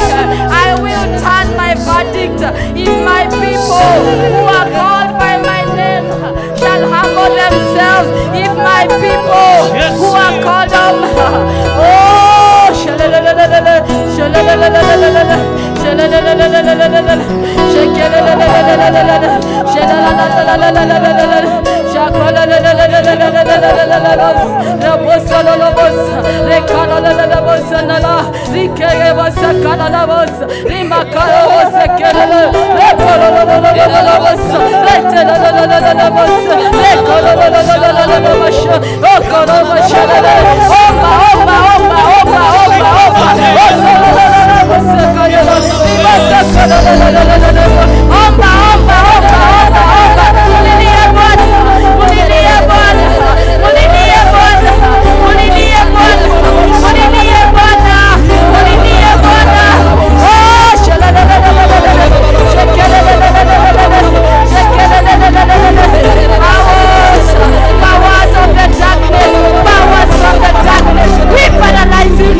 I will turn my verdict. If my people who are called by my name shall humble themselves, if my people who are called on, oh, shalalala, Omba, omba, Satanás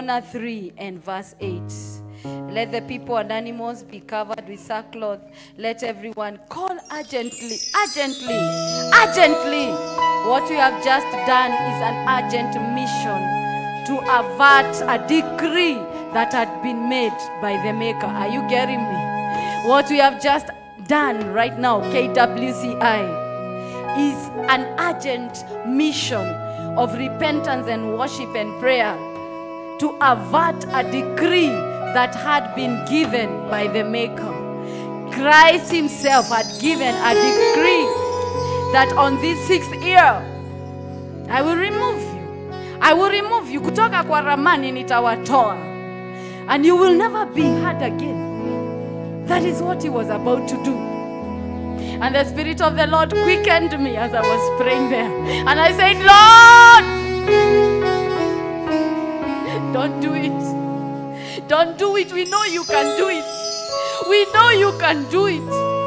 Jonah 3 and verse 8. Let the people and animals be covered with sackcloth. Let everyone call urgently, urgently, urgently. What we have just done is an urgent mission to avert a decree that had been made by the Maker. Are you getting me? What we have just done right now, KWCI, is an urgent mission of repentance and worship and prayer to avert a decree that had been given by the Maker. Christ Himself had given a decree that on this sixth year, I will remove you. I will remove you. Kutoka kwa ramani nitawatoa. And you will never be heard again. That is what he was about to do. And the Spirit of the Lord quickened me as I was praying there. And I said, Lord, don't do it. Don't do it. We know you can do it. We know you can do it.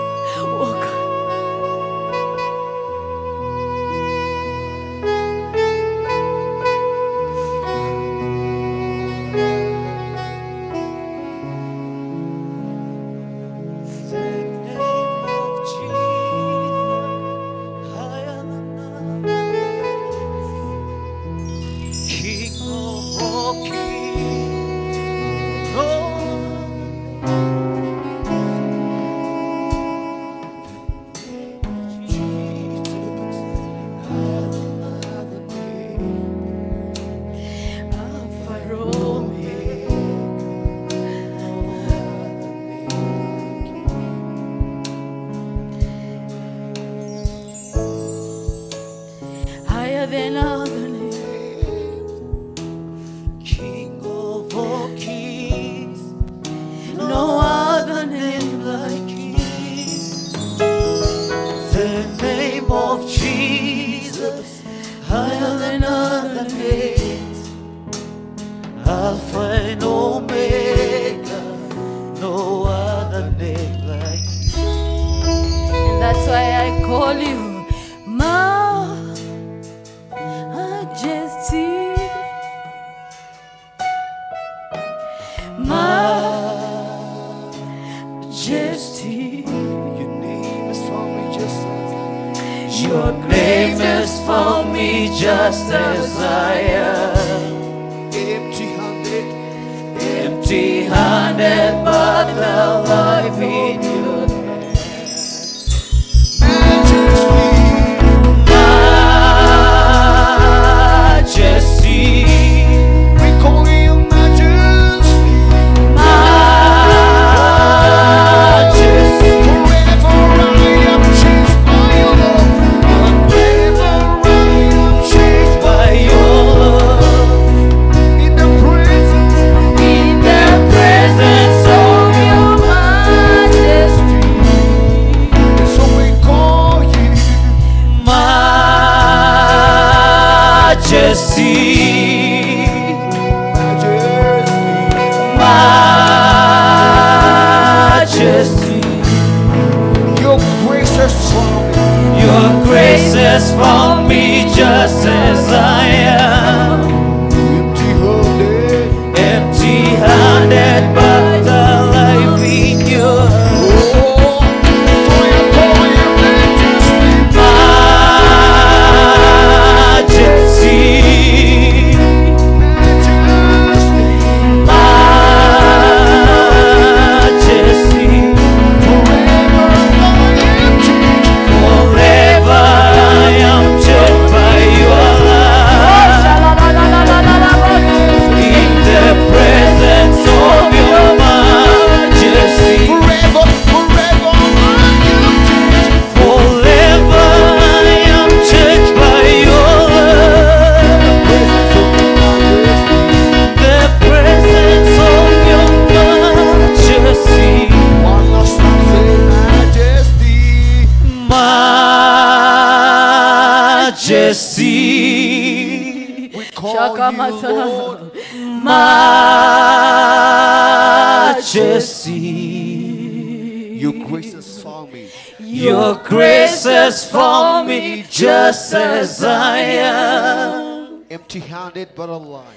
Me just as I am. Empty handed but alive.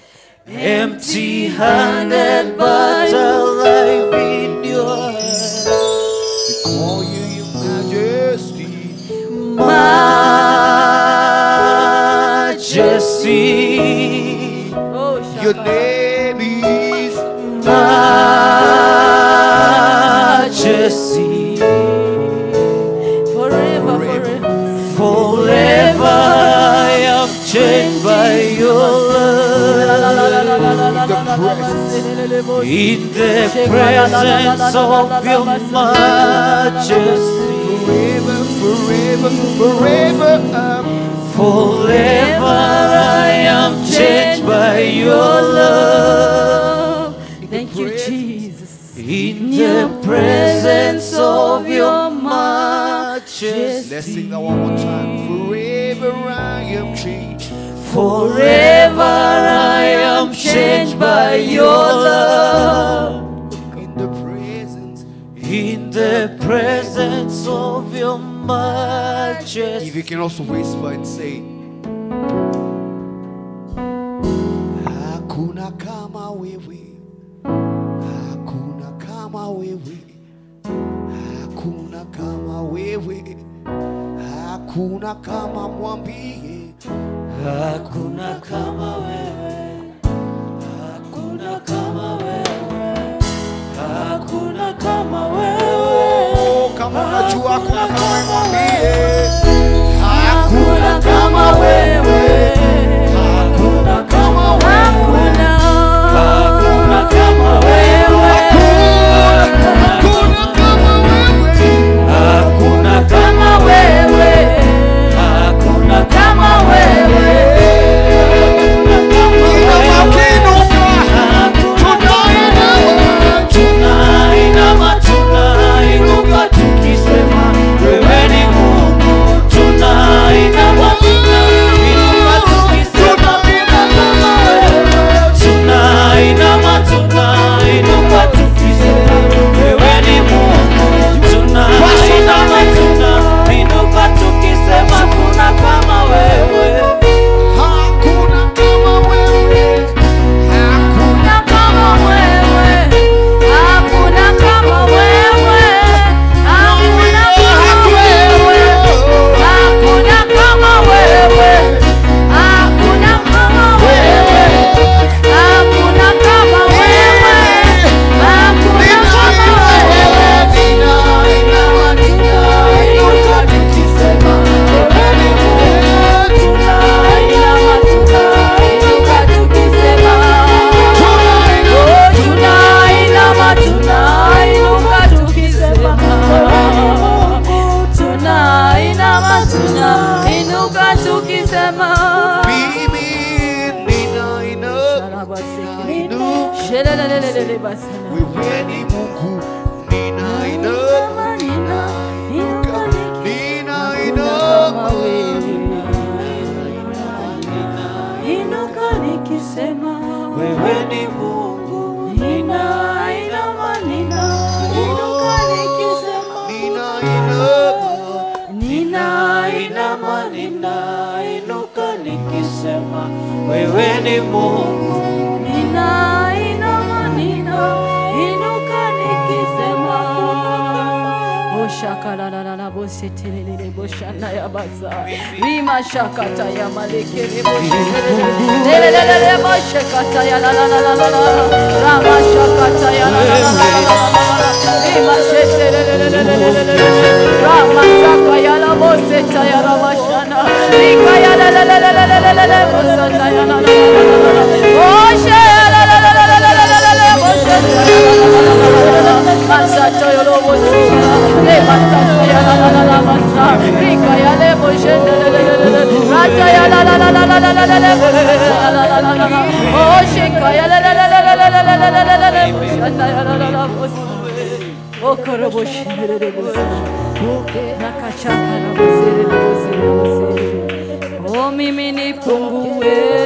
Empty handed but alive in your hands. We call you your majesty. Majesty. Oh, Your name is Majesty. Love. In the presence of your majesty. Forever, forever, forever. Forever I am changed by your love. Thank you, Jesus. In the presence of your majesty. Let's sing that one more time. Forever I am changed. Forever I am changed by your love. In the presence, in the presence of your majesty. If you can also whisper and say, Hakuna kama wewe. Hakuna kama wewe, hakuna kama wewe, hakuna kama mwambie, hakuna kama wewe, hakuna kama wewe, hakuna kama wewe. Kama unajua hakuna kama wewe, mwambie hakuna kama wewe, Boshana Yabasa, Rima Shakata Yamaliki, Rama Shakata Rama Shakayala Bosetaya Ramashana, Rikayala Bosatayana, Boshana. Oh, mimini pungue.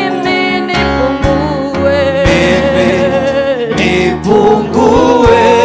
본구에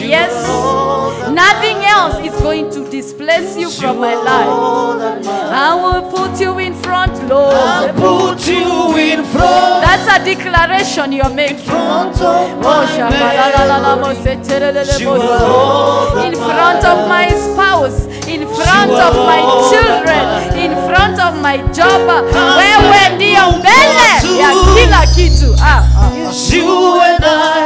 yes. Nothing else is going to displace you from my life. I will put you in front, Lord. I'll put you in front. That's a declaration you're making. In front of my In front of my spouse. In front of my children. In front of my job. Wewe ndio mbele ya kila kitu. Ah, ah. You and I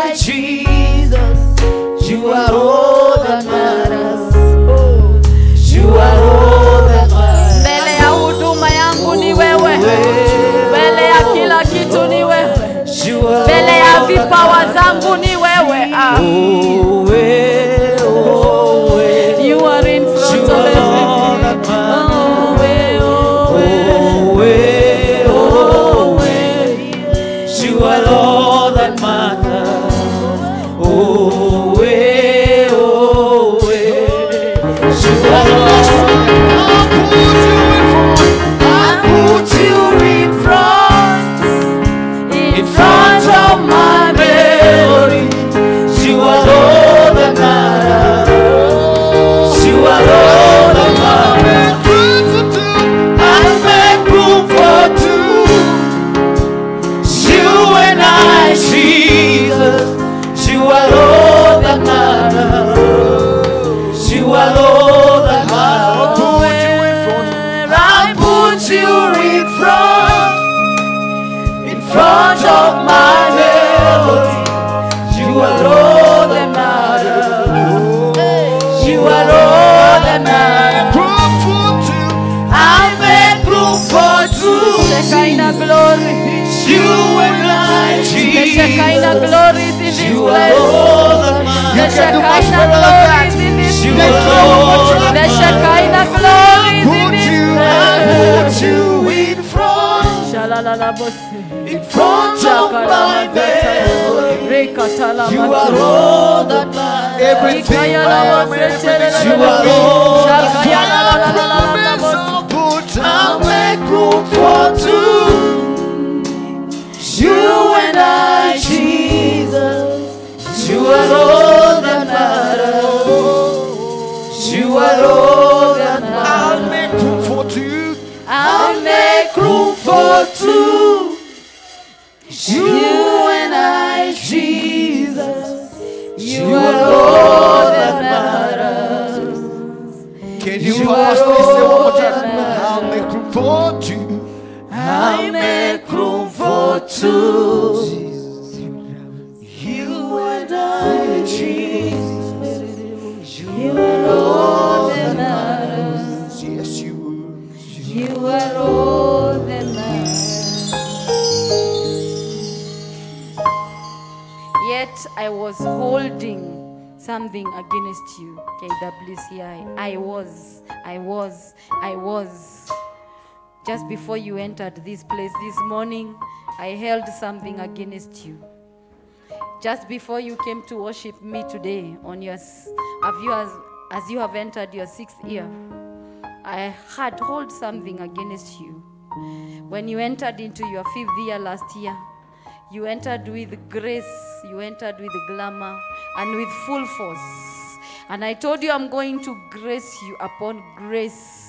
You and I, The Jesus. Shekinah glory is in this You are place. all that The matters. Shekinah glory in this You place. are all that The Shekinah glory in this I put you in front, in front of my. Rekatala You are all that matters. Everything. You are all I'll make room for two. I, Jesus. You are all that matters. You are all that matters. I'll make room for two. I'll make room for two. You and I, Jesus. You are all that matters. Can you You pass this one more time? I'll make room for two. I make room for two. You and I, Jesus. You are all that matters. Yes, you. You are all that matters. Yet I was holding something against you, KWCI. I was, I was, I was. Just before you entered this place this morning, I held something against you. Just before you came to worship me today, on your, s- have you as, as you have entered your sixth year, I had hold something against you. When you entered into your fifth year last year, you entered with grace, you entered with glamour, and with full force. And I told you I'm going to grace you upon grace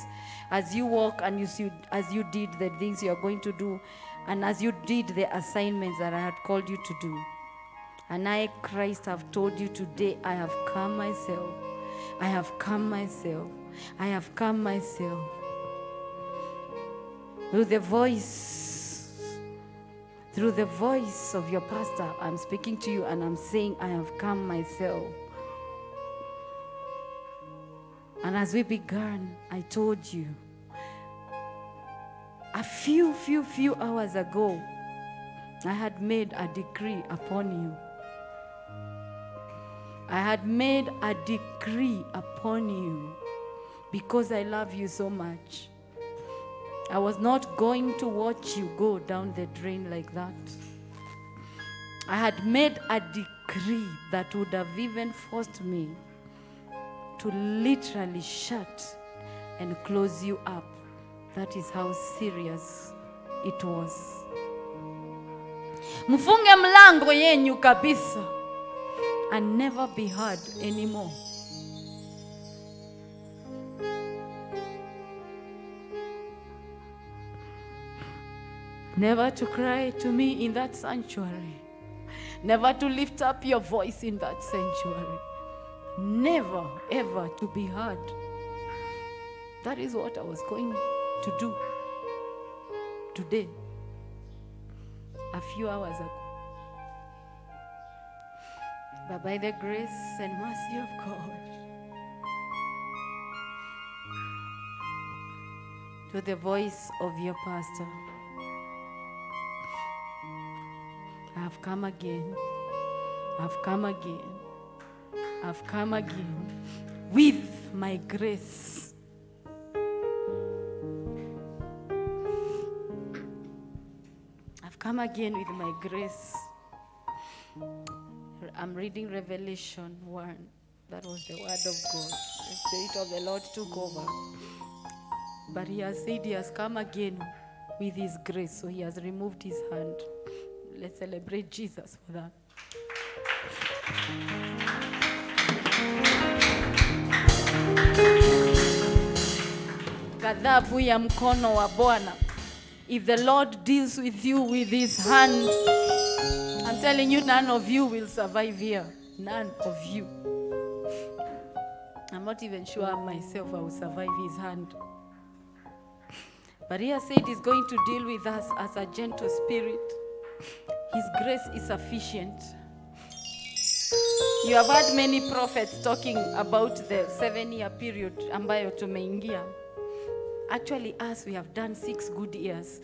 as you walk and you see, as you did the things you are going to do, and as you did the assignments that I had called you to do. And I, Christ, have told you today, I have come myself. I have come myself. I have come myself. Through the voice, through the voice of your pastor, I'm speaking to you and I'm saying, I have come myself. And as we began, I told you, a few, few, few hours ago, I had made a decree upon you. I had made a decree upon you because I love you so much. I was not going to watch you go down the drain like that. I had made a decree that would have even forced me to literally shut and close you up. That is how serious it was. Mfunge mlango yenyu kabisa and never be heard anymore. never to cry to me in that sanctuary, never to lift up your voice in that sanctuary, never ever to be heard. That is what I was going to do today, a few hours ago. But by the grace and mercy of God, to the voice of your pastor, I have come again. I've come again. I've come again with my grace. I've come again with my grace. I'm reading Revelation 1. That was the word of God. The Spirit of the Lord took over. But He has said He has come again with His grace. So He has removed His hand. Let's celebrate Jesus for that. Ghadhabu ya mkono wa Bwana. If the Lord deals with you with His hand, I'm telling you, none of you will survive here. None of you. I'm not even sure myself I will survive his hand. But he said he's going to deal with us as a gentle spirit. His grace is sufficient. You have heard many prophets talking about the seven year period ambayo tumeingia. Actually, us, we have done six good years.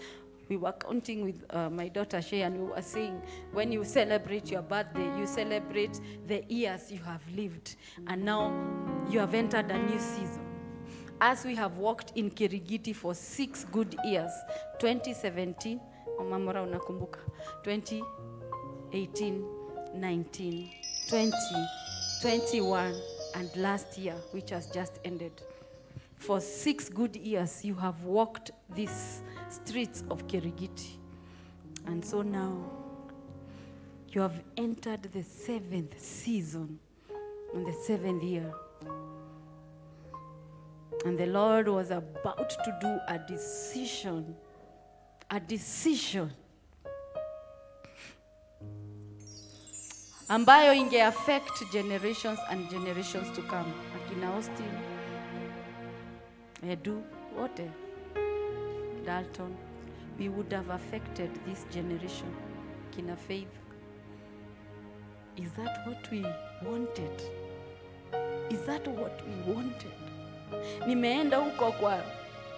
We were counting with uh, my daughter Shay, and we were saying, when you celebrate your birthday, you celebrate the years you have lived. And now you have entered a new season. As we have walked in Kirigiti for six good years, 2017, Omamora unakumbuka, 2018, 19, 20, 21, and last year, which has just ended. For six good years, you have walked these streets of Kirigiti. And so now, you have entered the seventh season, in the seventh year. And the Lord was about to do a decision, a decision ambayo inge affect generations and generations to come. Akina Austin, Edu, wote, Dalton, we would have affected this generation. Kina Faith, is that what we wanted? Is that what we wanted? Nimeenda huko kwa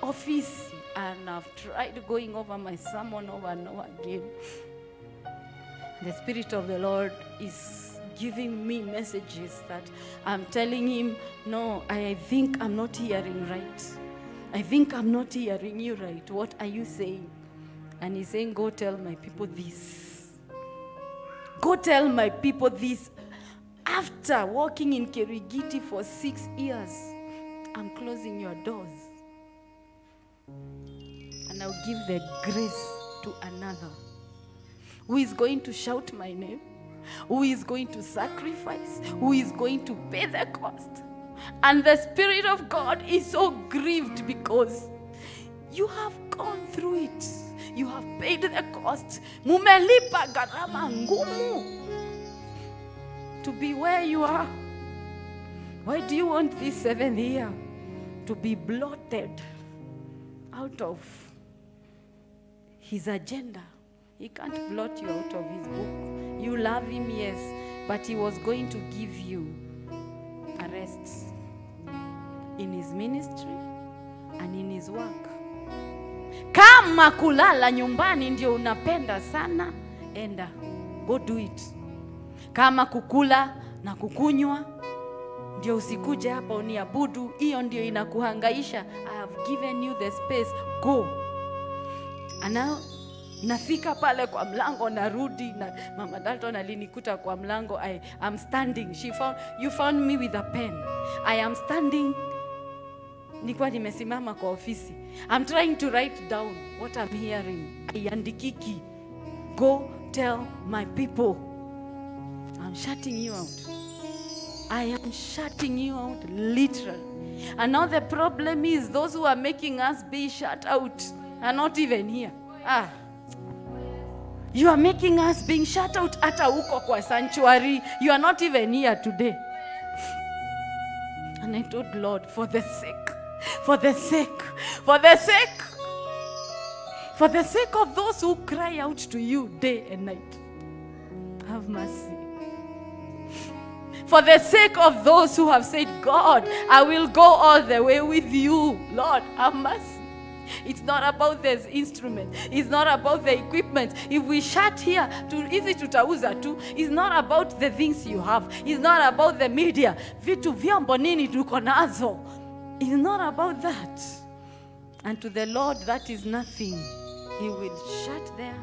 office and I've tried going over my sermon over and over again. The Spirit of the Lord is giving me messages that I'm telling Him, No, I think I'm not hearing right. I think I'm not hearing you right. What are you saying? And He's saying, Go tell my people this. Go tell my people this. After walking in Kirigiti for six years, I'm closing your doors. And I'll give the grace to another who is going to shout my name, who is going to sacrifice, who is going to pay the cost. And the Spirit of God is so grieved because you have gone through it. You have paid the cost. Mumelipa gharama ngumu to be where you are. Why do you want this seventh year to be blotted out of his agenda? He can't blot you out of his book. You love him, yes, but he was going to give you a rest in his ministry and in his work. Kama kulala nyumbani ndio unapenda sana, enda go do it. Kama kukula na kukunywa ndio usikuje hapa uniabudu, hiyo ndio inakuhangaisha. I have given you the space, go. Ana nafika pale kwa mlango narudi na mama Dalton alinikuta kwa mlango. I am standing. She found you found me with a pen. I am standing. Nilikuwa nimesimama kwa ofisi. I'm trying to write down what I'm hearing. Aiandikiki go tell my people. I'm shutting you out. I am shutting you out literally and now the problem is those who are making us be shut out are not even here. Ah You are making us being shut out hata huko kwa sanctuary. You are not even here today. And I told Lord, for the sake, for the sake, for the sake, for the sake of those who cry out to you day and night, have mercy. For the sake of those who have said, God, I will go all the way with you, Lord, have mercy. It's not about the instrument. It's not about the equipment. If we shut here, to hizi tutauza tu. It's not about the things you have. It's not about the media. Vitu vyombo nini tuko. It's not about that. And to the Lord, that is nothing. He will shut there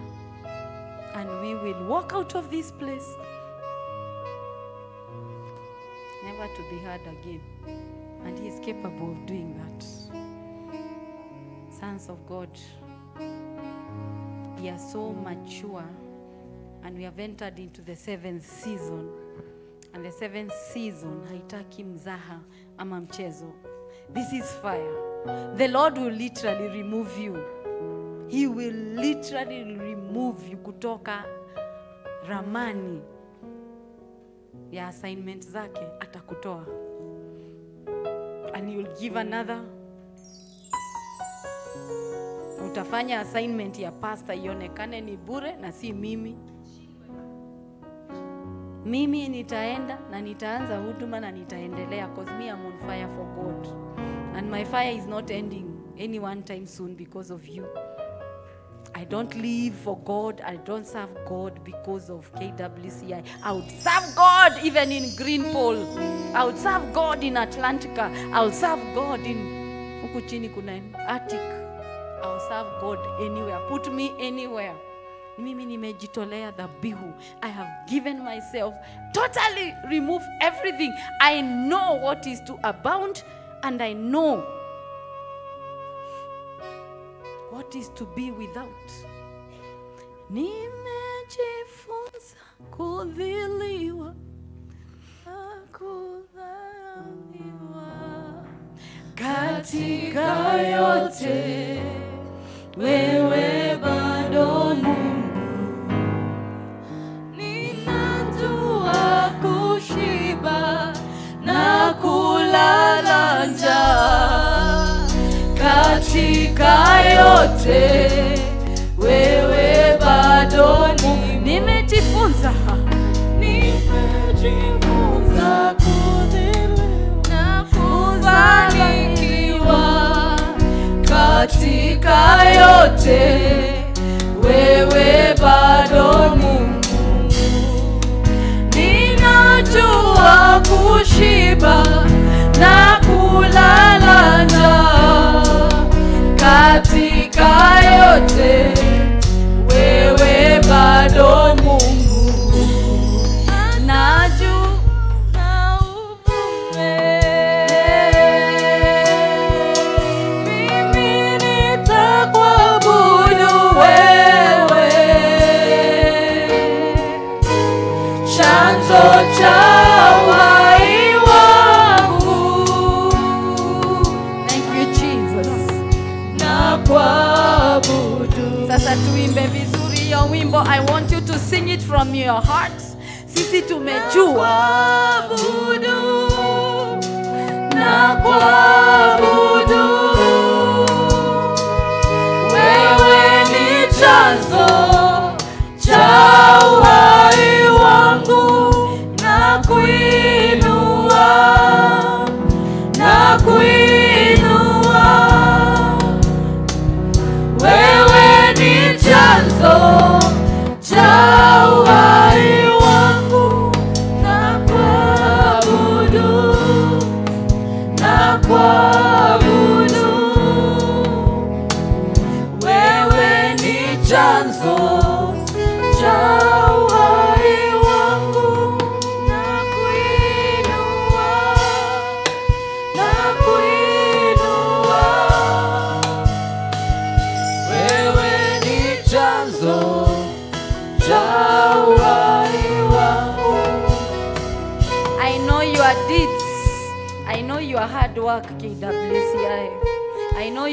and we will walk out of this place never to be heard again. And He is capable of doing that. Sons of God, we are so mature and we have entered into the seventh season. And the seventh season haitaki mzaha ama mchezo. This is fire. The Lord will literally remove you. He will literally remove you kutoka ramani ya assignment zake atakutoa and he will give another utafanya assignment ya pasta ionekane ni bure na si mimi mimi nitaenda na nitaanza huduma na nitaendelea cause me I'm on fire for God and my fire is not ending any one time soon because of you I don't live for God. I don't serve God because of KWCI. I would serve God even in Greenpole. I would serve God in Atlantica. I would serve God in huku chini kuna Arctic. Serve God anywhere. Put me anywhere. Mimi nimejitolea dhabihu. I have given myself totally remove everything. I know what is to abound and I know what is to be without. Nimejifunza kudhiliwa na kudharauliwa katika yote, wewe bado Mungu, ninajua kushiba na kulala njaa. Katika yote wewe bado ni nimejifunza. Nimejifunza katika yote wewe bado Mungu Sisi tumejua. Na kuabudu. Na kuabudu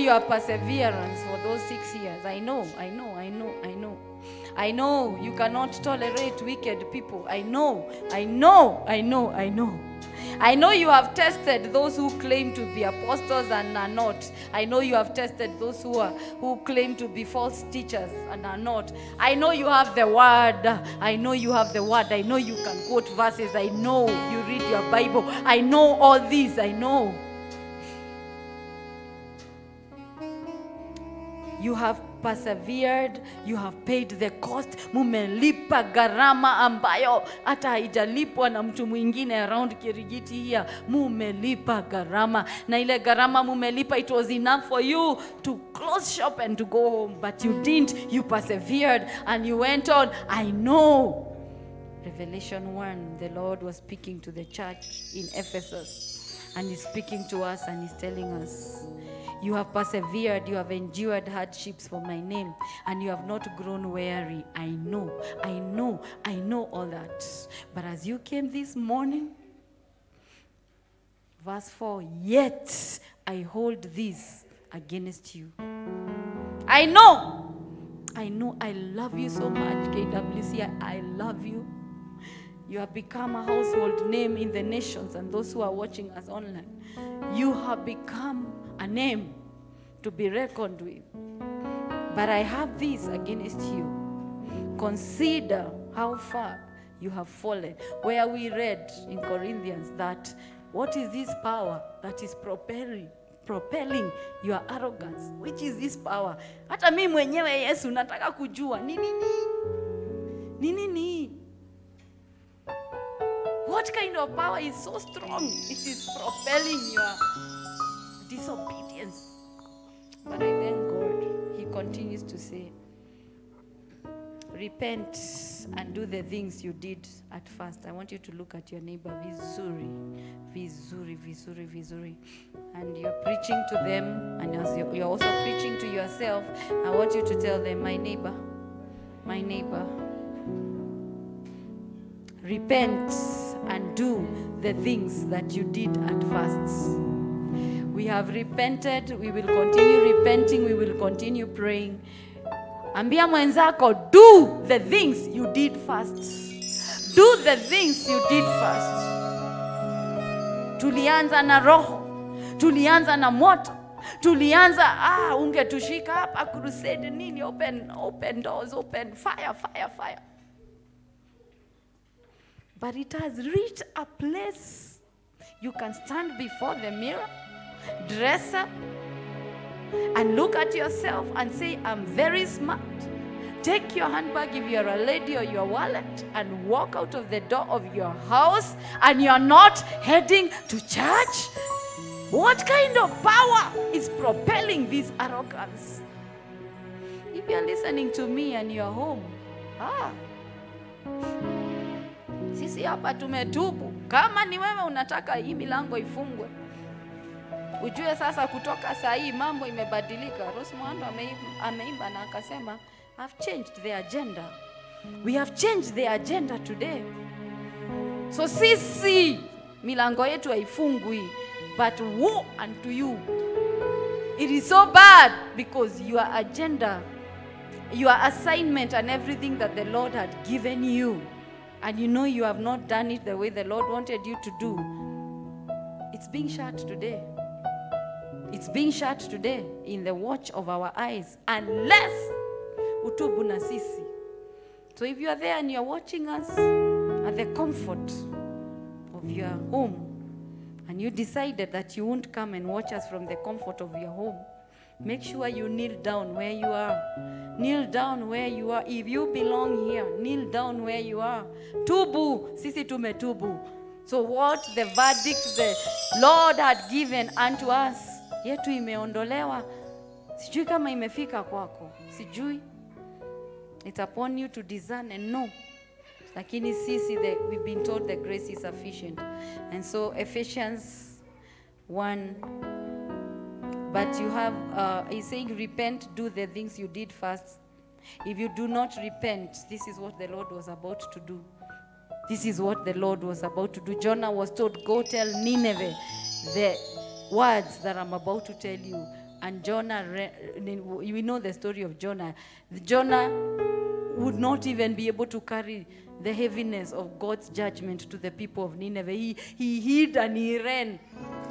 your perseverance for those six years. I know, I know, I know, I know. I know you cannot tolerate wicked people. I know, I know, I know, I know. I know you have tested those who claim to be apostles and are not. I know you have tested those who are who claim to be false teachers and are not. I know you have the word. I know you have the word. I know you can quote verses. I know you read your Bible. I know all these. I know. You have persevered you have paid the cost. Mumelipa gharama ambayo hata haijalipwa na mtu mwingine around kirigiti here. Mumelipa gharama. Na ile gharama mumelipa it was enough for you to close shop and to go home. But you didn't. You persevered and you went on. I know. Revelation 1 the lord was speaking to the church in ephesus and he's speaking to us and he's telling us you have persevered, you have endured hardships for my name, and you have not grown weary. I know, I know, I know all that. But as you came this morning, verse 4 Yet I hold this against you. I know, I know, I love you so much, KWC. I, I love you. You have become a household name in the nations and those who are watching us online. You have become a name to be reckoned with. But I have this against you. Consider how far you have fallen. Where we read in Corinthians that what is this power that is propelling propelling your arrogance which is this power hata mwenyewe yesu nataka kujua ni nini ni nini what kind of power is so strong it is propelling your disobedience but i thank god he continues to say repent and do the things you did at first. I want you to look at your neighbor vizuri, vizuri, vizuri, vizuri. And you're preaching to them, and you're also preaching to yourself, I want you to tell them, my neighbor, my neighbor, repent and do the things that you did at first. We have repented, we will continue repenting, we will continue praying. Ambia mwenzako, do the things you did first. Do the things you did first. Tulianza na roho, tulianza na moto, tulianza ah, ungetushika hapa crusade nini, open, open doors, open fire, fire, fire. But it has reached a place you can stand before the mirror, dress up, and look at yourself and say, I'm very smart. Take your handbag if you're a lady or your wallet and walk out of the door of your house and you're not heading to church. What kind of power is propelling this arrogance? If you're listening to me and you're home, ah, sisi hapa tumetubu. Kama ni wewe unataka hii milango ifungwe, ujue sasa kutoka saa hii mambo imebadilika. Rose Muhando ameimba, na akasema I've changed the agenda. We have changed the agenda today. So sisi milango yetu haifungwi, but woe unto you. It is so bad because your agenda, your assignment and everything that the Lord had given you, and you know you have not done it the way the Lord wanted you to do, it's being shut today. It's being shut today in the watch of our eyes unless utubu na sisi. So if you are there and you're watching us at the comfort of your home and you decided that you won't come and watch us from the comfort of your home, make sure you kneel down where you are. Kneel down where you are. If you belong here, kneel down where you are. Tubu, sisi tumetubu. So what the verdict the Lord had given unto us, yetu imeondolewa. Sijui kama imefika kwako, sijui. It's upon you to discern and know. Lakini sisi, the, we've been told the grace is sufficient. And so Ephesians 1 but you have, uh, he's saying, repent, do the things you did first. If you do not repent, this is what the Lord was about to do. This is what the Lord was about to do. Jonah was told, Go tell Nineveh the words that I'm about to tell you. And Jonah, we know the story of Jonah. Jonah would not even be able to carry the heaviness of God's judgment to the people of Nineveh. He, he hid and he ran.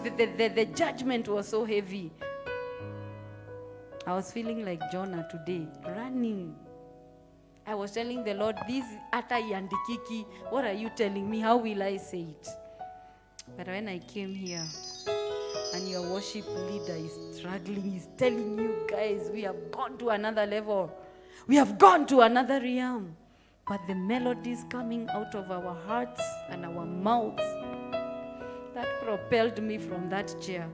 The, the, the, the judgment was so heavy. I was feeling like Jonah today, running. I was telling the Lord, this ata yandikiki, what are you telling me? How will I say it? But when I came here, and your worship leader is struggling, he's telling you guys, we have gone to another level. We have gone to another realm. But the melodies coming out of our hearts and our mouths, that propelled me from that chair.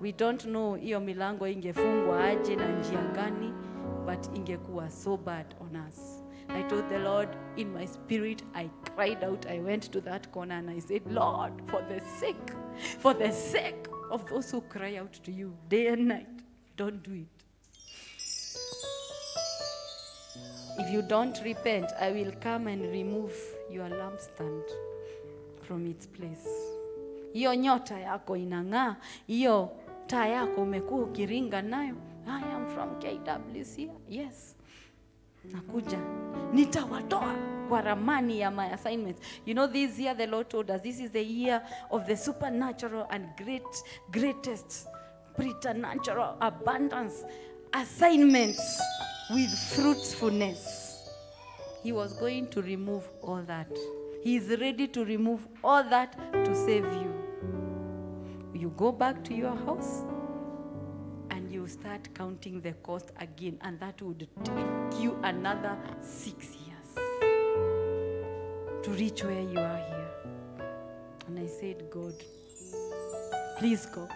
We don't know hiyo milango ingefungwa aje na njia gani, but ingekuwa so bad on us. I told the Lord in my spirit, I cried out, I went to that corner and I said, Lord, for the sake, for the sake of those who cry out to you day and night, don't do it. If you don't repent, I will come and remove your lampstand from its place. Hiyo nyota yako inang'aa, hiyo taa yako umekuwa ukiringa nayo. I am from KWC. Yes. Nakuja. Nitawatoa kwa ramani ya my assignments. You know this year the Lord told us this is the year of the supernatural and great greatest preternatural abundance assignments with fruitfulness. He was going to remove all that. He is ready to remove all that to save you. You go back to your house and you start counting the cost again, and that would take you another six years to reach where you are here. And I said, God, please, God,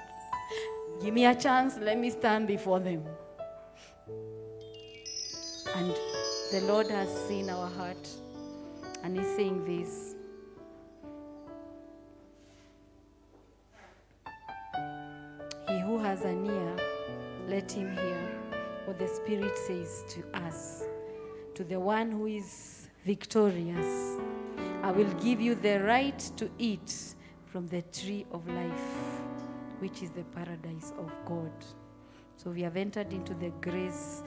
give me a chance, let me stand before them. And the Lord has seen our heart, and He's saying this. He who has an ear, let him hear what the Spirit says to us. To the one who is victorious, I will give you the right to eat from the tree of life, which is the paradise of God. So we have entered into the grace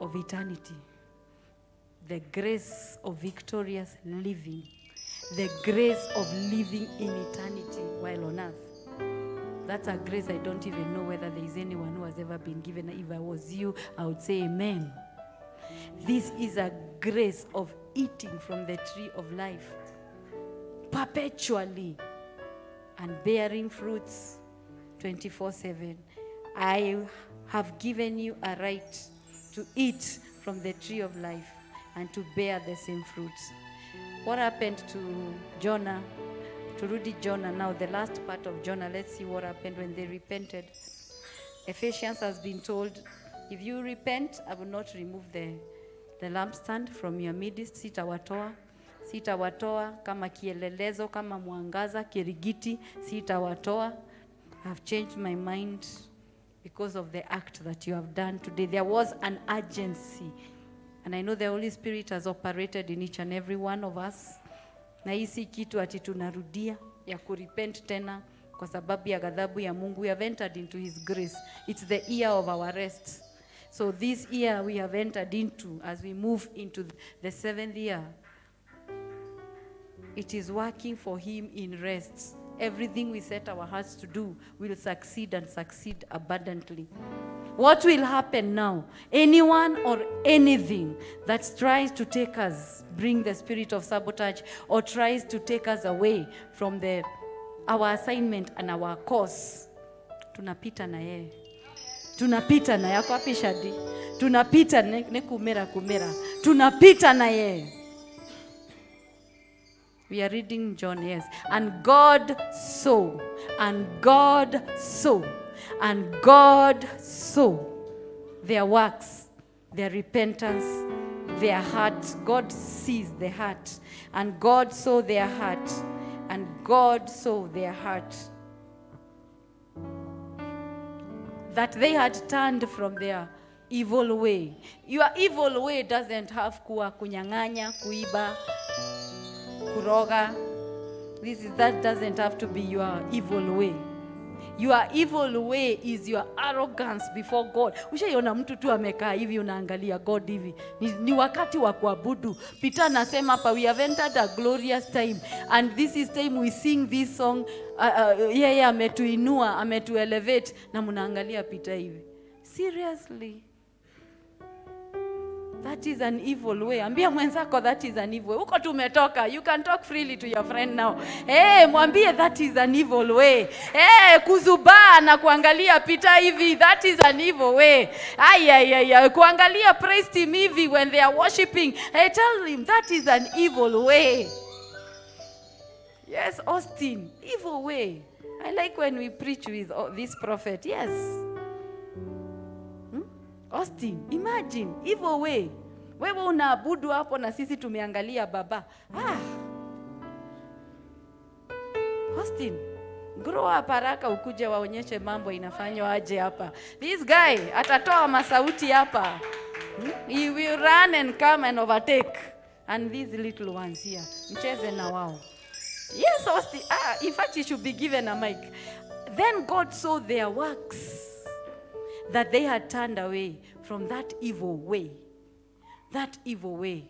of eternity, the grace of victorious living, the grace of living in eternity while on earth. That's a grace I don't even know whether there is anyone who has ever been given. If I was you, I would say amen. This is a grace of eating from the tree of life perpetually and bearing fruits 24 7. I have given you a right to eat from the tree of life and to bear the same fruits. What happened to Jonah? To Rudy Jonah, now the last part of Jonah, let's see what happened when they repented. Ephesians has been told, if you repent, I will not remove the, the lampstand from your midst, sitawatoa. Sitawatoa. Kama kielelezo kama mwangaza kirigiti. Sitawatoa. I've changed my mind because of the act that you have done today. There was an urgency. And I know the Holy Spirit has operated in each and every one of us. Na hii si kitu ati tunarudia ya kurepent tena kwa sababu ya ghadhabu ya Mungu. We have entered into his grace. It's the year of our rest. So this year we have entered into as we move into the seventh year it is working for him in rest. Everything we set our hearts to do will succeed and succeed abundantly. What will happen now? Anyone or anything that tries to take us, bring the spirit of sabotage, or tries to take us away from the, our assignment and our course, tunapita na yeye tunapita na yako na shadi tunapita kumera kumera tunapita na yeye we are reading John, yes. And God saw, and God saw, and God saw their works, their repentance, their heart. God sees the heart, and God saw their heart, and God saw their heart. That they had turned from their evil way. Your evil way doesn't have kuwa kunyang'anya, kuiba, kuroga. This is, that doesn't have to be your evil way. your evil way is your arrogance before god. Ushaiona mtu tu amekaa hivi unaangalia god hivi. Ni, ni wakati wa kuabudu. Peter anasema hapa we have entered a glorious time. And this is time we sing this song. Uh, uh, yeye ametuinua ametuelevate. Na mnaangalia peter hivi. Seriously that is an evil way. Ambia mwenzako that is an evil way. Huko tumetoka you can talk freely to your friend now. Hey, mwambie that is an evil way. Hey, kuzubaa na kuangalia pita hivi that is an evil way. Ayayaya kuangalia praise team hivi when they are worshiping. Hey, tell him that is an evil way. Yes austin. Evil way. I like when we preach with oh, this prophet. Yes Austin, imagine hivyo we wewe unaabudu hapo na sisi tumeangalia baba. Ah. Austin, grow up haraka ukuje waonyeshe mambo inafanywa aje hapa. This guy atatoa masauti hapa. Hmm? He will run and come and overtake. And these little ones here, mcheze na wao. Yes, Austin. Ah, in fact, he should be given a mic. Then God saw their works that they had turned away from that evil way. That evil way.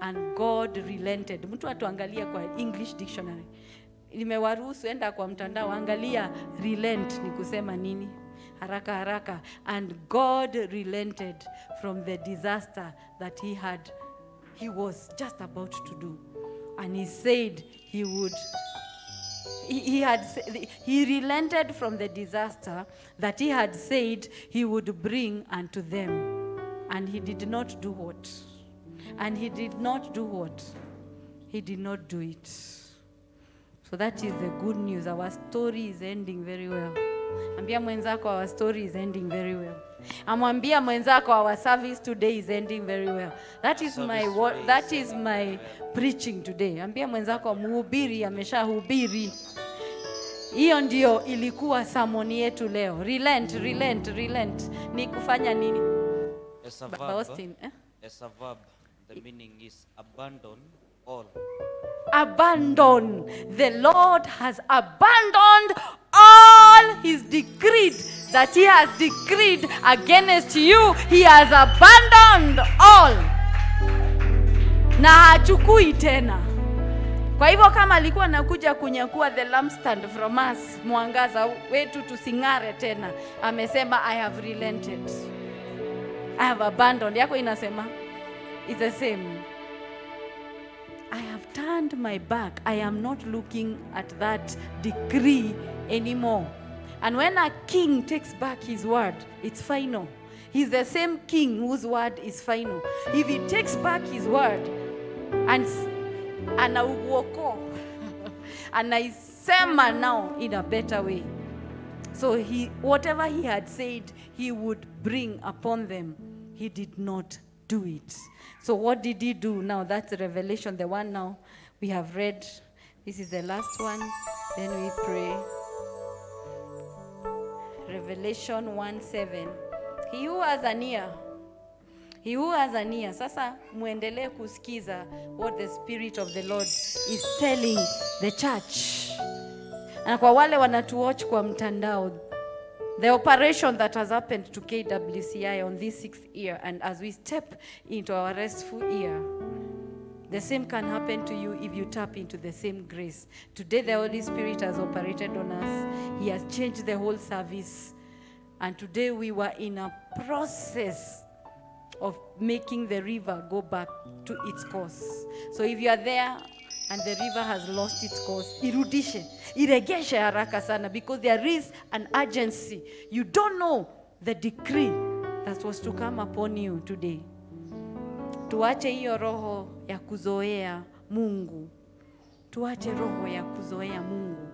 And god relented. Mtu atuangalia kwa english dictionary. Nimewaruhusu enda kwa mtandao angalia relent ni kusema nini? Haraka haraka. And god relented from the disaster that he had he was just about to do. And he said he would he, he had he relented from the disaster that he had said he would bring unto them. And he did not do what. And he did not do what. He did not do it. So that is the good news. Our story is ending very well. Ambia mwenzako our story is ending very well. Amwambia mwenzako our service today is ending very well. That is my today that is is my preaching today. Ambia mwenzako mhubiri ameshahubiri hiyo ndio ilikuwa samoni yetu leo. Relent relent relent. Ni kufanya nini? Baba Austin, eh? the meaning is abandon all. abandon. The lord has abandoned all his decreed. That he has decreed against you he has abandoned all. Na hachukui tena kwa hivyo kama alikuwa nakuja kunyakua the lampstand from us mwangaza wetu tusing'are tena amesema i have relented i have abandoned yako inasema is the same I have turned my back. I am not looking at that decree anymore. And when a king takes back his word, it's final. He's the same king whose word is final. If he takes back his word and s- anauoko anaisema now in a better way. So he whatever he had said he would bring upon them, he did not do it. So what did he do now? That's Revelation, the one now we have read. This is the last one. Then we pray. Revelation 1 7. He who has an ear, he who has an ear. Sasa muendelee kusikiza what the Spirit of the Lord is telling the church. Na kwa wale wanatuwatch kwa mtandao, the operation that has happened to KWCI on this sixth year, and as we step into our restful year, the same can happen to you if you tap into the same grace. Today, the Holy Spirit has operated on us, He has changed the whole service. And today, we were in a process of making the river go back to its course. So if you are there and the river has lost its course, irudishe, iregeshe haraka sana because there is an urgency. You don't know the decree that was to come upon you today. Tuache hiyo roho ya kuzoea Mungu. Tuache roho ya kuzoea Mungu.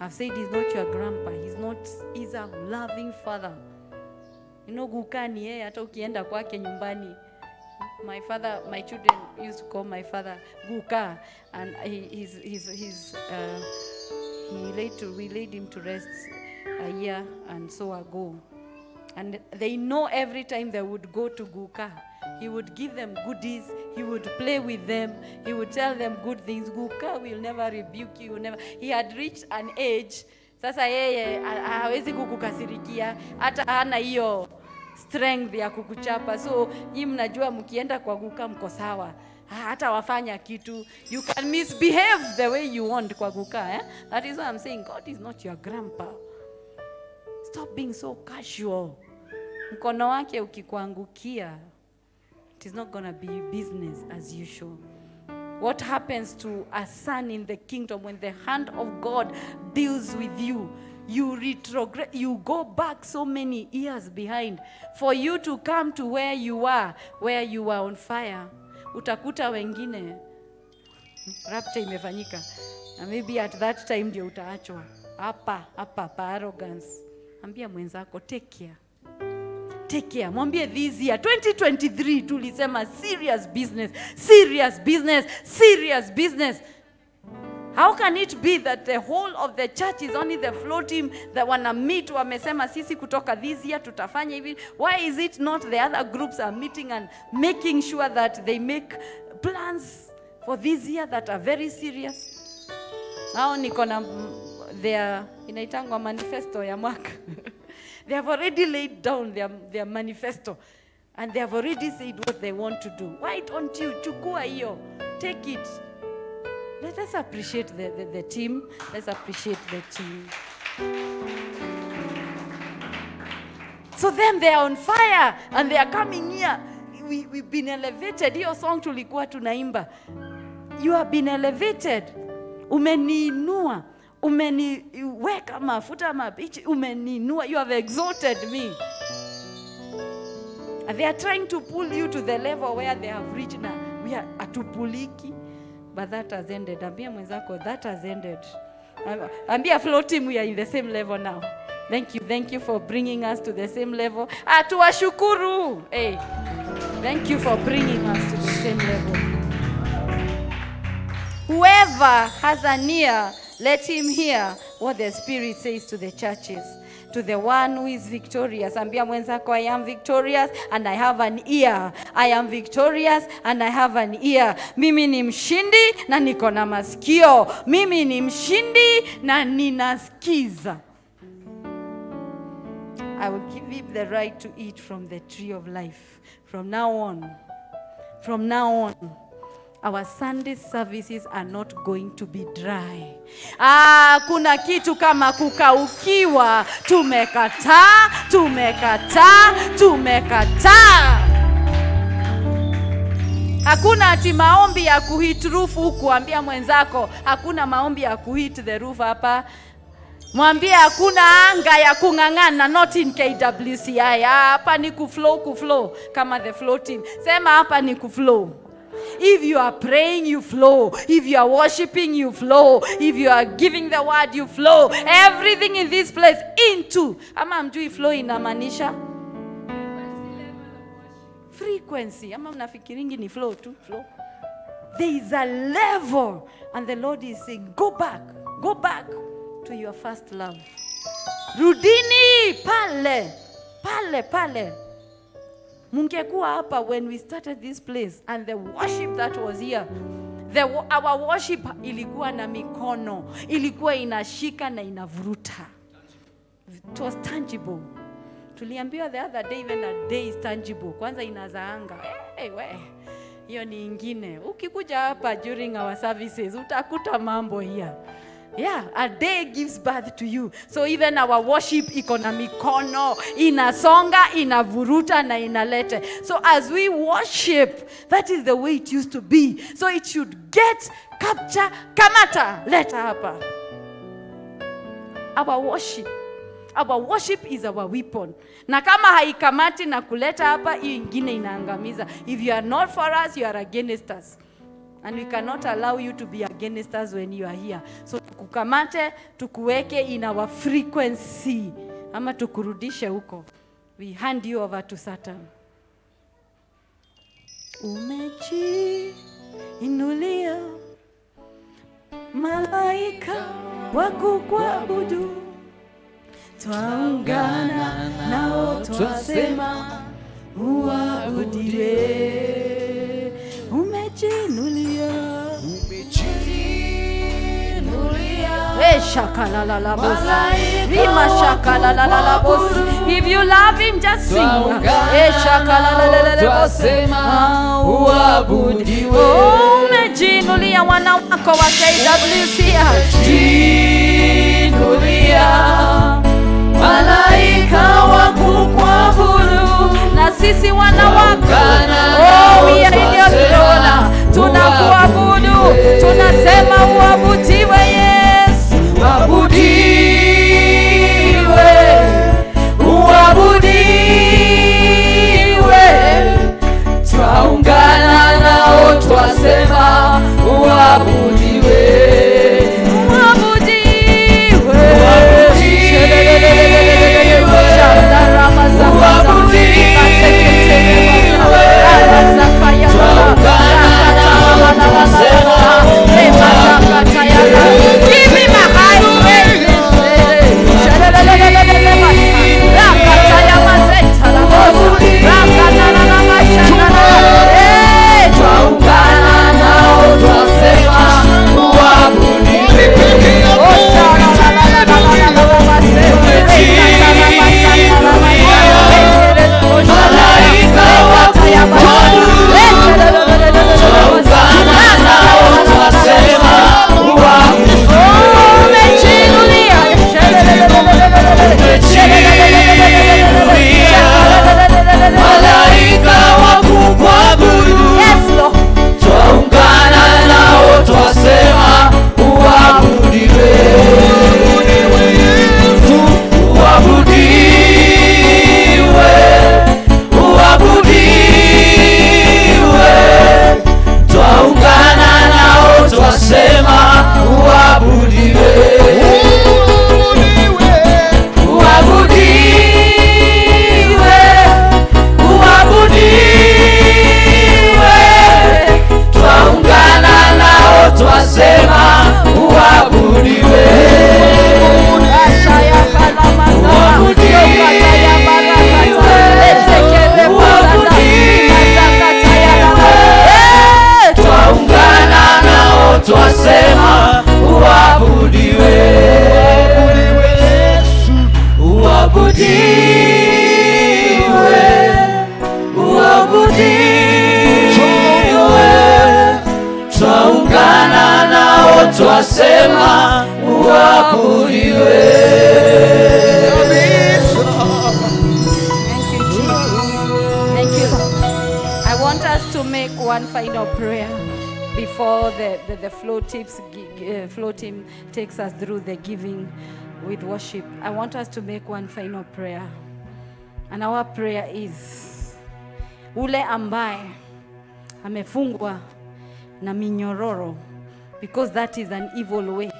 I've said he's not your grandpa. He's not, he's a loving father. You know, guka ni yeye hata ukienda kwake nyumbani. My father, my children used to call my father Guka, and he, he's, he's, he's, uh, he laid to, we laid him to rest a year and so ago. And they know every time they would go to Guka, he would give them goodies, he would play with them, he would tell them good things. Guka will never rebuke you, never. He had reached an age sasa yeye ha- hawezi kukukasirikia. Hata hana hiyo strength ya kukuchapa. So hii mnajua mkienda kwa guka mko sawa. Hata wafanya kitu. You can misbehave the way you want kwa guka eh? that is why i'm saying god is not your grandpa. Stop being so casual. Mkono wake ukikuangukia it is not gonna be business as usual what happens to a son in the kingdom when the hand of God deals with you? You retrograde, you go back so many years behind for you to come to where you are, where you are on fire. Utakuta wengine rapture imefanyika na maybe at that time ndio utaachwa hapa hapa pa arrogance. Ambia mwenzako take care take care. Mwambie this year 2023 tulisema serious business serious business serious business. How can it be that the whole of the church is only the flow team? That wana meet wamesema sisi kutoka this year tutafanya hivi. Why is it not the other groups are meeting and making sure that they make plans for this year that are very serious? Hao niko na their inaitangwa manifesto ya mwaka they have already laid down their, their manifesto and they have already said what they want to do. Why don't you? Chukua take it. Let us appreciate the, the, the team. Let's appreciate the team. So then they are on fire and they are coming here. We, we've been elevated. Hiyo song tulikuwa tunaimba. You have been elevated. Umeniinua umeniweka mafuta mabichi umeninua. you have exalted me. They are trying to pull you to the level where they have reached. Na we are atupuliki but that has ended. Ambia mwenzako that has ended. Ambia flow team we are in the same level now. Thank you thank you for bringing us to the same level. Ah tuwashukuru hey thank you for bringing us to the same level. Whoever has an ear, let him hear what the Spirit says to the churches. To the one who is victorious. Ambia mwenzako, I am victorious and I have an ear. I am victorious and I have an ear. Mimi ni mshindi na niko na masikio. Mimi ni mshindi na ninasikiza. I will give him the right to eat from the tree of life. From now on, from now on, our Sunday services are not going to be dry. Ah, kuna kitu kama kukaukiwa. Tumekataa, tumekataa, tumekataa. Hakuna ati maombi ya kuhit roof huku. Ambia mwenzako hakuna maombi ya kuhit the roof hapa. Mwambie hakuna anga ya kung'ang'ana, not in KWCI. Hapa ni kuflow kuflow kama the flow team. Sema hapa ni kuflow. If you are praying, you flow. If you are worshiping, you flow. If you are giving the word, you flow. Everything in this place into. Ama mjui flow inamaanisha frequency. Ama mnafikiringi ni flow tu, flow. There is a level and the Lord is saying, go back, go back to your first love. Rudini pale, pale, pale. Mungekuwa hapa when we started this place and the worship that was here the, our worship ilikuwa na mikono ilikuwa inashika na inavuruta. It was tangible. Tuliambiwa the other day even a day is tangible. Kwanza inazaanga hey, we. Hiyo ni ingine. Ukikuja hapa during our services utakuta mambo here Yeah, a day gives birth to you. So even our worship iko na mikono, inasonga, inavuruta na inalete. So as we worship, that is the way it used to be. So it should get capture, kamata, leta hapa. Our worship our worship is our weapon na kama haikamati na kuleta hapa hiyo ingine inaangamiza if you are not for us you are against us and we cannot allow you to be against us when you are here. So tukukamate tukuweke in our frequency. Ama tukurudishe huko. We hand you over to satan. Umejiinulia malaika wakukwabudu twaungana nao twasema uabudiwe. Umejinulia If you love him, just sing. Eh, twasema uabudiwe umejinulia wana wako wa KWC. jinulia malaika wa kukuabudu. Na sisi wana wako oh, we are in your throne. tunakuabudu. tunasema uabudiwe uabudiwe uabudiwe. Twaungana nao twasema uabudiwe us through the giving with worship. I want us to make one final prayer. And our prayer is ule ambaye amefungwa na minyororo because that is an evil way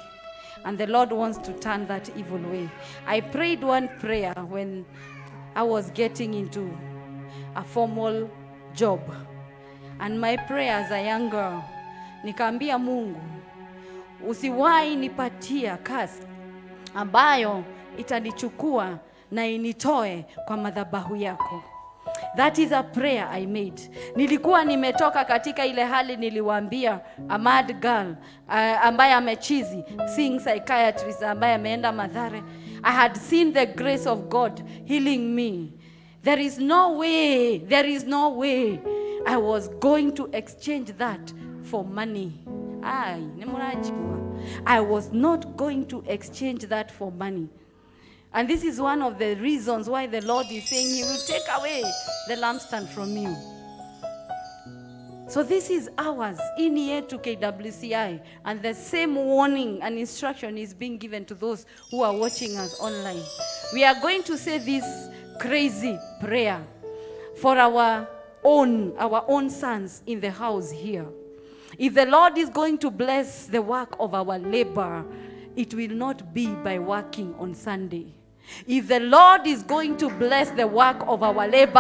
and the lord wants to turn that evil way i prayed one prayer when i was getting into a formal job and my prayer as a young girl nikaambia mungu usiwahi nipatia kazi ambayo itanichukua na initoe kwa madhabahu yako. That is a prayer i made. Nilikuwa nimetoka katika ile hali niliwaambia a mad girl uh, ambaye amechizi seeing psychiatrist ambaye ameenda madhare i had seen the grace of god healing me. There is no way there is no way i was going to exchange that for money nimurajua i was not going to exchange that for money and this is one of the reasons why the Lord is saying He will take away the lampstand from you. So this is ours in here to KWCI, and the same warning and instruction is being given to those who are watching us online. We are going to say this crazy prayer for our own, our own sons in the house here. If the Lord is going to bless the work of our labor, it will not be by working on Sunday. If the Lord is going to bless the work of our labor,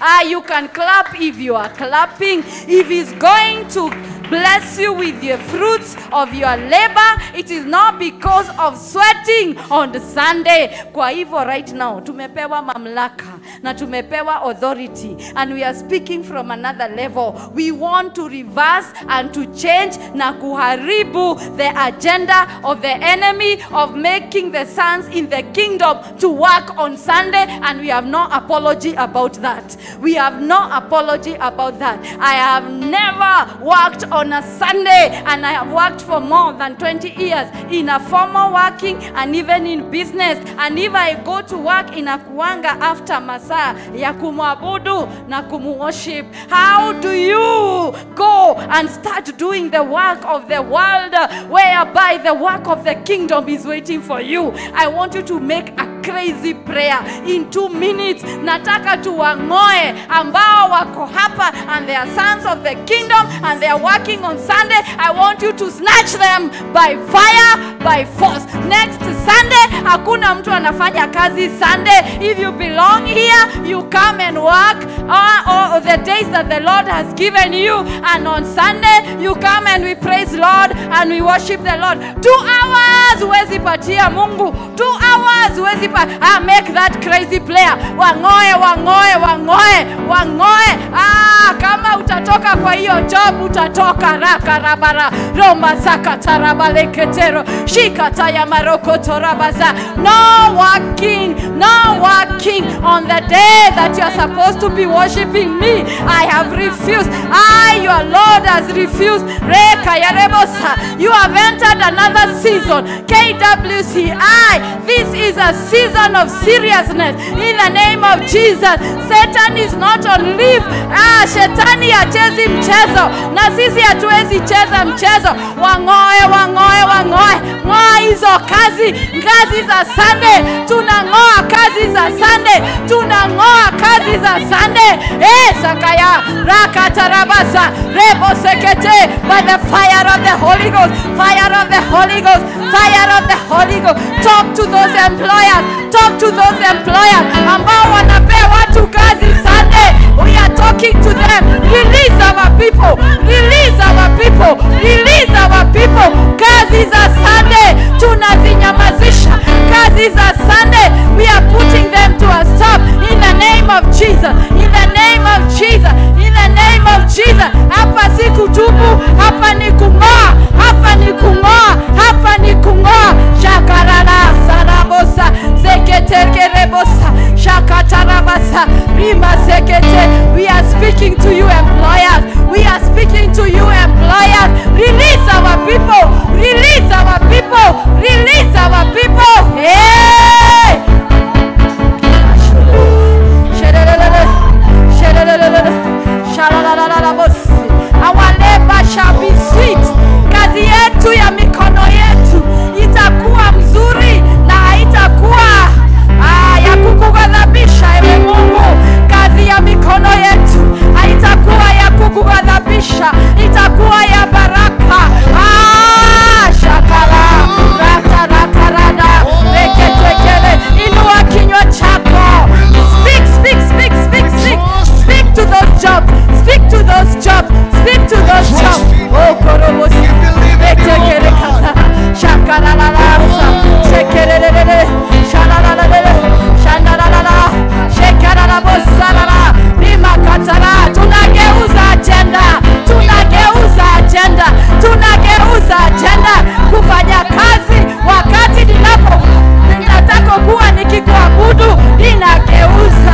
ah, you can clap if you are clapping. If He's going to bless you with the fruits of your labor. It is not because of sweating on the Sunday. Kwa hivyo right now tumepewa mamlaka na tumepewa authority and we are speaking from another level. We want to reverse and to change na kuharibu the agenda of the enemy of making the sons in the kingdom to work on Sunday and we have no apology about that. We have no apology about that. I have never worked on a Sunday and I have worked for more than 20 years in a formal working and even in business and if I go to work inakuanga after masaa ya kumwabudu na kumworship. How do you go and start doing the work of the world whereby the work of the kingdom is waiting for you? I want you to make a crazy prayer in two minutes. Nataka tuwang'oe ambao wako hapa and they are sons of the kingdom and they are working on Sunday. I want you to snatch them by fire, by force. Next Sunday, hakuna mtu anafanya kazi Sunday. If you belong here, you come and work all, the days that the Lord has given you. And on Sunday, you come and we praise Lord and we worship the Lord. Two hours huwezi patia Mungu. Two hours huwezi pa ah, make that crazy player. Wang'oe, wang'oe, wang'oe, wang'oe. Ah, kama utatoka kwa hiyo job utatoka raka rabara. Roma saka tarabaleketero shikataya maroko torabaza. No working no working on the day that you are supposed to be worshiping me. I have refused. I your lord has refused. Reka yarebosa you have entered another season kwci this is a season of seriousness. In the name of jesus satan is not on leave. Ah, shetani hachezi mchezo. Na sisi hatuwezi cheza mchezo. Wang'oe wang'oe wang'oe. Ng'oa hizo kazi kazi za sande tunang'oa kazi za sande tunang'oa kazi za sande eh, sakaya rakatarabasa rebo sekete by the fire of the holy ghost fire of the holy ghost fire of the holy ghost. Talk to those employers. Talk to those employers. Ambao wanapea watu kazi Sunday we are talking to them. Release our people. Release our people. Release our people. Kazi za Sunday tunazinyamazisha. Kazi za Sunday we are putting them to a stop. In the name of Jesus. In the name of Jesus. In the name of Jesus. Hapa si kutubu. Hapa ni kung'oa. Hapa ni kung'oa. Hapa ni kung'oa. Shakarara sarabosa zeketekerebosa shakatarabasa rima sekete we are speaking to you employers. We are speaking to you employers. Release our people. Release our people. Release our people. Hey. Our labor shall be kukughadhabisha, itakuwa ya baraka. Ah, shakala rata rata reketekele, inua kinywa chako. Speak, speak, speak, speak, speak. Speak to those jobs. Speak to those jobs. Speak. Agenda. Tunageuza ajenda, Tunageuza agenda. Kufanya kazi wakati ninapo ninataka kuwa nikikuabudu ninageuza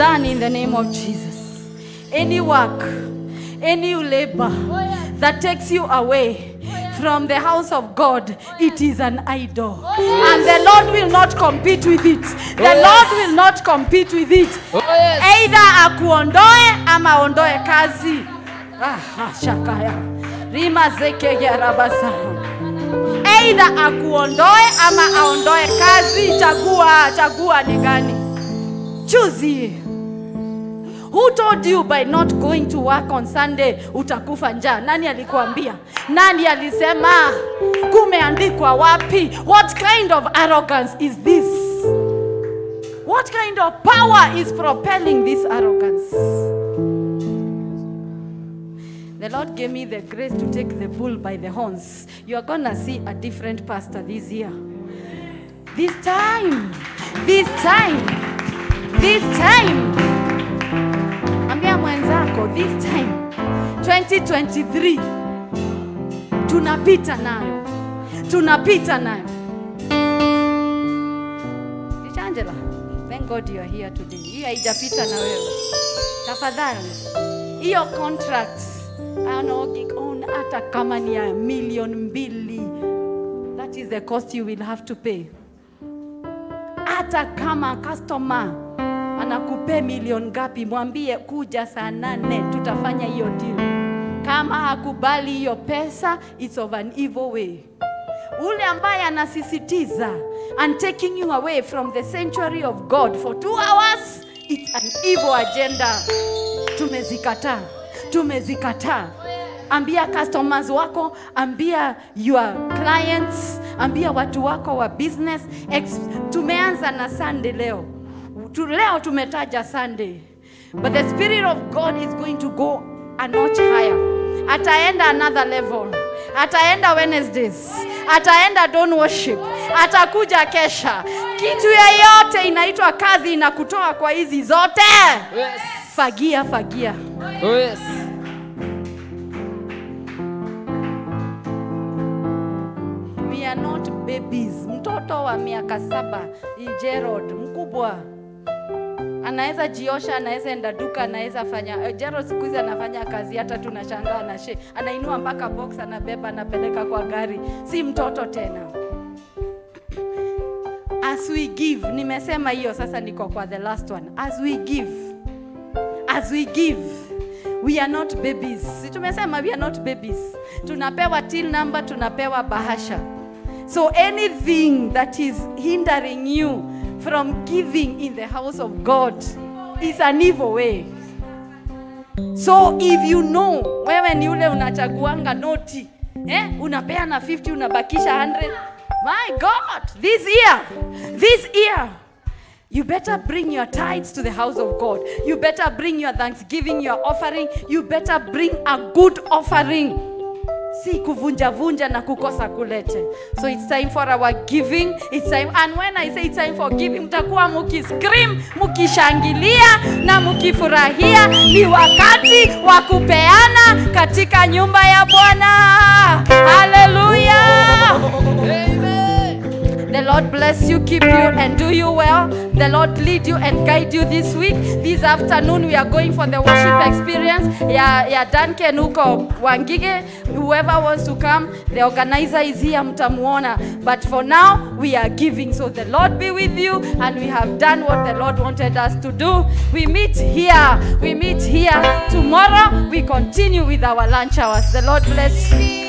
done in the name of Jesus. Any work, any labor that takes you away from the house of God, it is an idol. And the Lord will not compete with it. The Lord will not compete with it. Either akuondoe ama aondoe kazi. Ah, shakaya. Rima zeke ya rabasa. Either akuondoe ama aondoe kazi. Chagua, chagua ni gani? Choose ye. Who told you by not going to work on Sunday utakufa njaa? Nani alikuambia? Nani alisema? Kumeandikwa wapi? What kind of arrogance is this? What kind of power is propelling this arrogance? The Lord gave me the grace to take the bull by the horns. You are going to see a different pastor this year. This time, this time, this time. Mwenzako, this time, 2023, tunapita nayo, tunapita nayo. Angela, thank God you are here today. Hii haijapita na wewe. Tafadhali, hiyo contract on hata kama ni ya milioni mbili, that is the cost you will have to pay. Hata kama customer anakupea milioni ngapi, mwambie kuja saa nane, tutafanya hiyo deal. Kama hakubali hiyo pesa, it's of an evil way ule ambaye anasisitiza and taking you away from the sanctuary of God for two hours, it's an evil agenda. Tumezikataa, tumezikataa. Ambia customers wako, ambia your clients, ambia watu wako wa business. Tumeanza na Sunday leo tu, leo tumetaja Sunday, but the spirit of God is going to go a notch higher. Ataenda another level, ataenda Wednesdays, ataenda dawn worship, atakuja kesha. Kitu yeyote inaitwa kazi inakutoa kwa hizi zote. Yes. Fagia, fagia. Oh, yes. We are not babies. Mtoto wa miaka saba Gerald mkubwa anaweza jiosha, anaweza enda duka, anaweza fanya Jero. Gerald siku hizi anafanya kazi, hata tunashangaa na she anainua mpaka box, anabeba, anapeleka kwa gari, si mtoto tena. As we give, nimesema hiyo sasa, niko kwa the last one. As we give, as we give we are not babies. Si tumesema we are not babies. Tunapewa till number, tunapewa bahasha. So anything that is hindering you from giving in the house of God is an evil way. So if you know wewe ni ule unachaguanga noti eh, unapeana 50 unabakisha 100 my God, this year, this year You better bring your tithes to the house of God. You better bring your thanksgiving, your offering. You better bring a good offering. Si kuvunja vunja na kukosa kulete. So it's time for our giving. It's time and when I say it's time for giving, mtakuwa mukiscream, mukishangilia na mukifurahia. Ni wakati wa kupeana katika nyumba ya Bwana. Hallelujah. The Lord bless you, keep you, and do you well. The Lord lead you and guide you this week. This afternoon, we are going for the worship experience. Yeah, yeah, Duncan huko Wangige. Whoever wants to come, the organizer is here, mtamuona. But for now, we are giving. So the Lord be with you, and we have done what the Lord wanted us to do. We meet here. We meet here. Tomorrow, we continue with our lunch hours. The Lord bless you.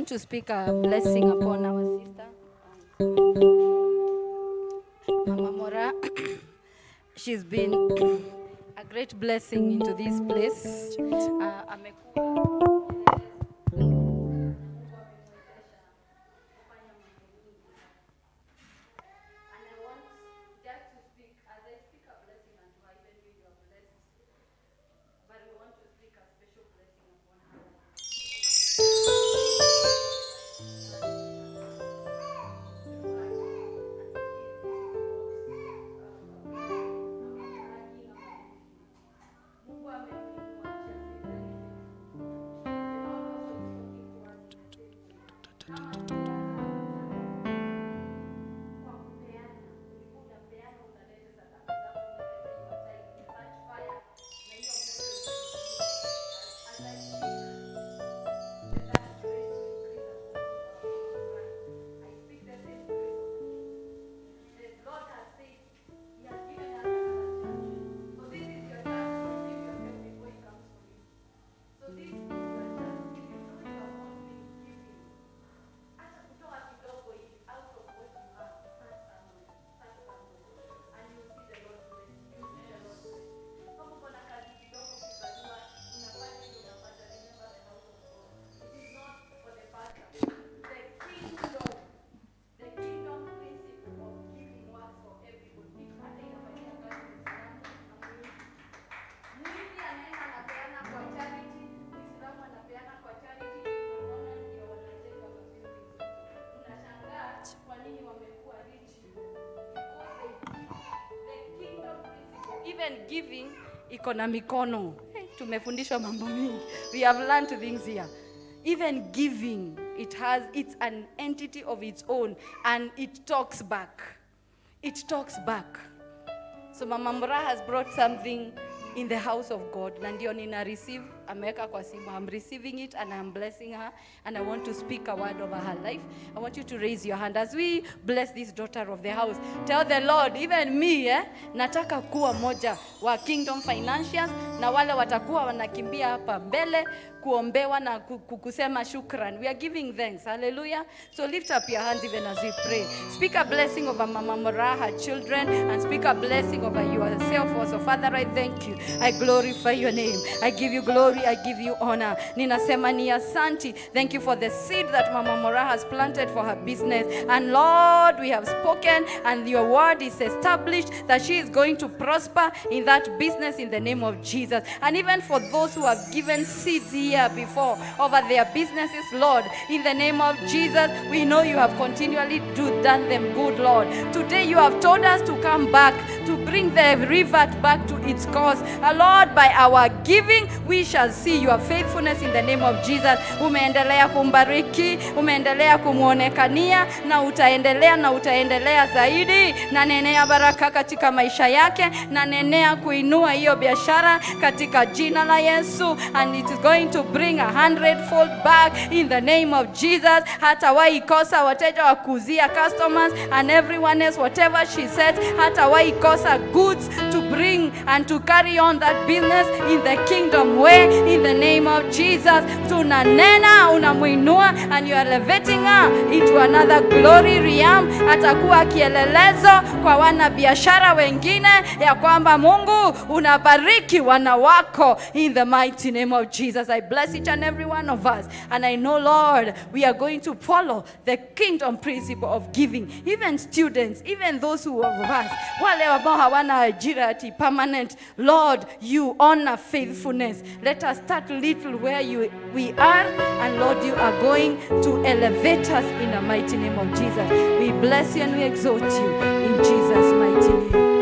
Want to speak a blessing upon our sister. Mama Mora. She's been a great blessing into this place. Uh, even giving na mikono. Tumefundishwa mambo mingi. We have learned things here. Even giving it has it's an entity of its own and it talks back. It talks back. So mama mora has brought something in the house of god na ndio nina receive ameweka kwa simu. I'm receiving it and i'm blessing her and i want to speak a word over her life. I want you to raise your hand. As we bless this daughter of the house tell the lord even me eh, nataka kuwa moja wa kingdom financials na wale watakuwa wanakimbia hapa mbele kuombewa na ku- ku- kusema shukran. We are giving thanks. Hallelujah. So lift up your hands even as we pray. Speak a blessing over mama mora her children and speak a blessing over yourself also. Father i thank you. I glorify your name. I give you glory i give you honor. Ninasema ni asanti. Thank you for the seed that mama mora has planted for her business. And lord we have spoken and your word is established that she is going to prosper in that business in the name of jesus. And even for those who have given seeds here before over their businesses lord in the name of jesus we know you have continually do, done them good lord. Today you have told us to come back to bring the revert back to its course. Uh, lord by our giving we shall see your faithfulness in the name of jesus. Umeendelea kumbariki umeendelea kumwonekania na utaendelea na utaendelea zaidi. Na nenea baraka katika maisha yake na nenea kuinua hiyo biashara katika jina la yesu. And it is going to bring a hundredfold back in the name of jesus. Hata waikosa wateja wa kuuzia customers and everyone else whatever she says hata our goods to bring and to carry on that business in the kingdom way in the name of jesus. Tunanena unamuinua and you are elevating her into another glory realm. Atakuwa kielelezo kwa wanabiashara wengine ya kwamba mungu unabariki wana wako. In the mighty name of jesus i bless each and every one of us. And i know lord we are going to follow the kingdom principle of giving. Even students even those who of us wale ambao hawana ajira ati permanent. Lord you honor faithfulness. Let us start little where you, we are and lord you are going to elevate us in the mighty name of jesus. We bless you and we exalt you in jesus mighty name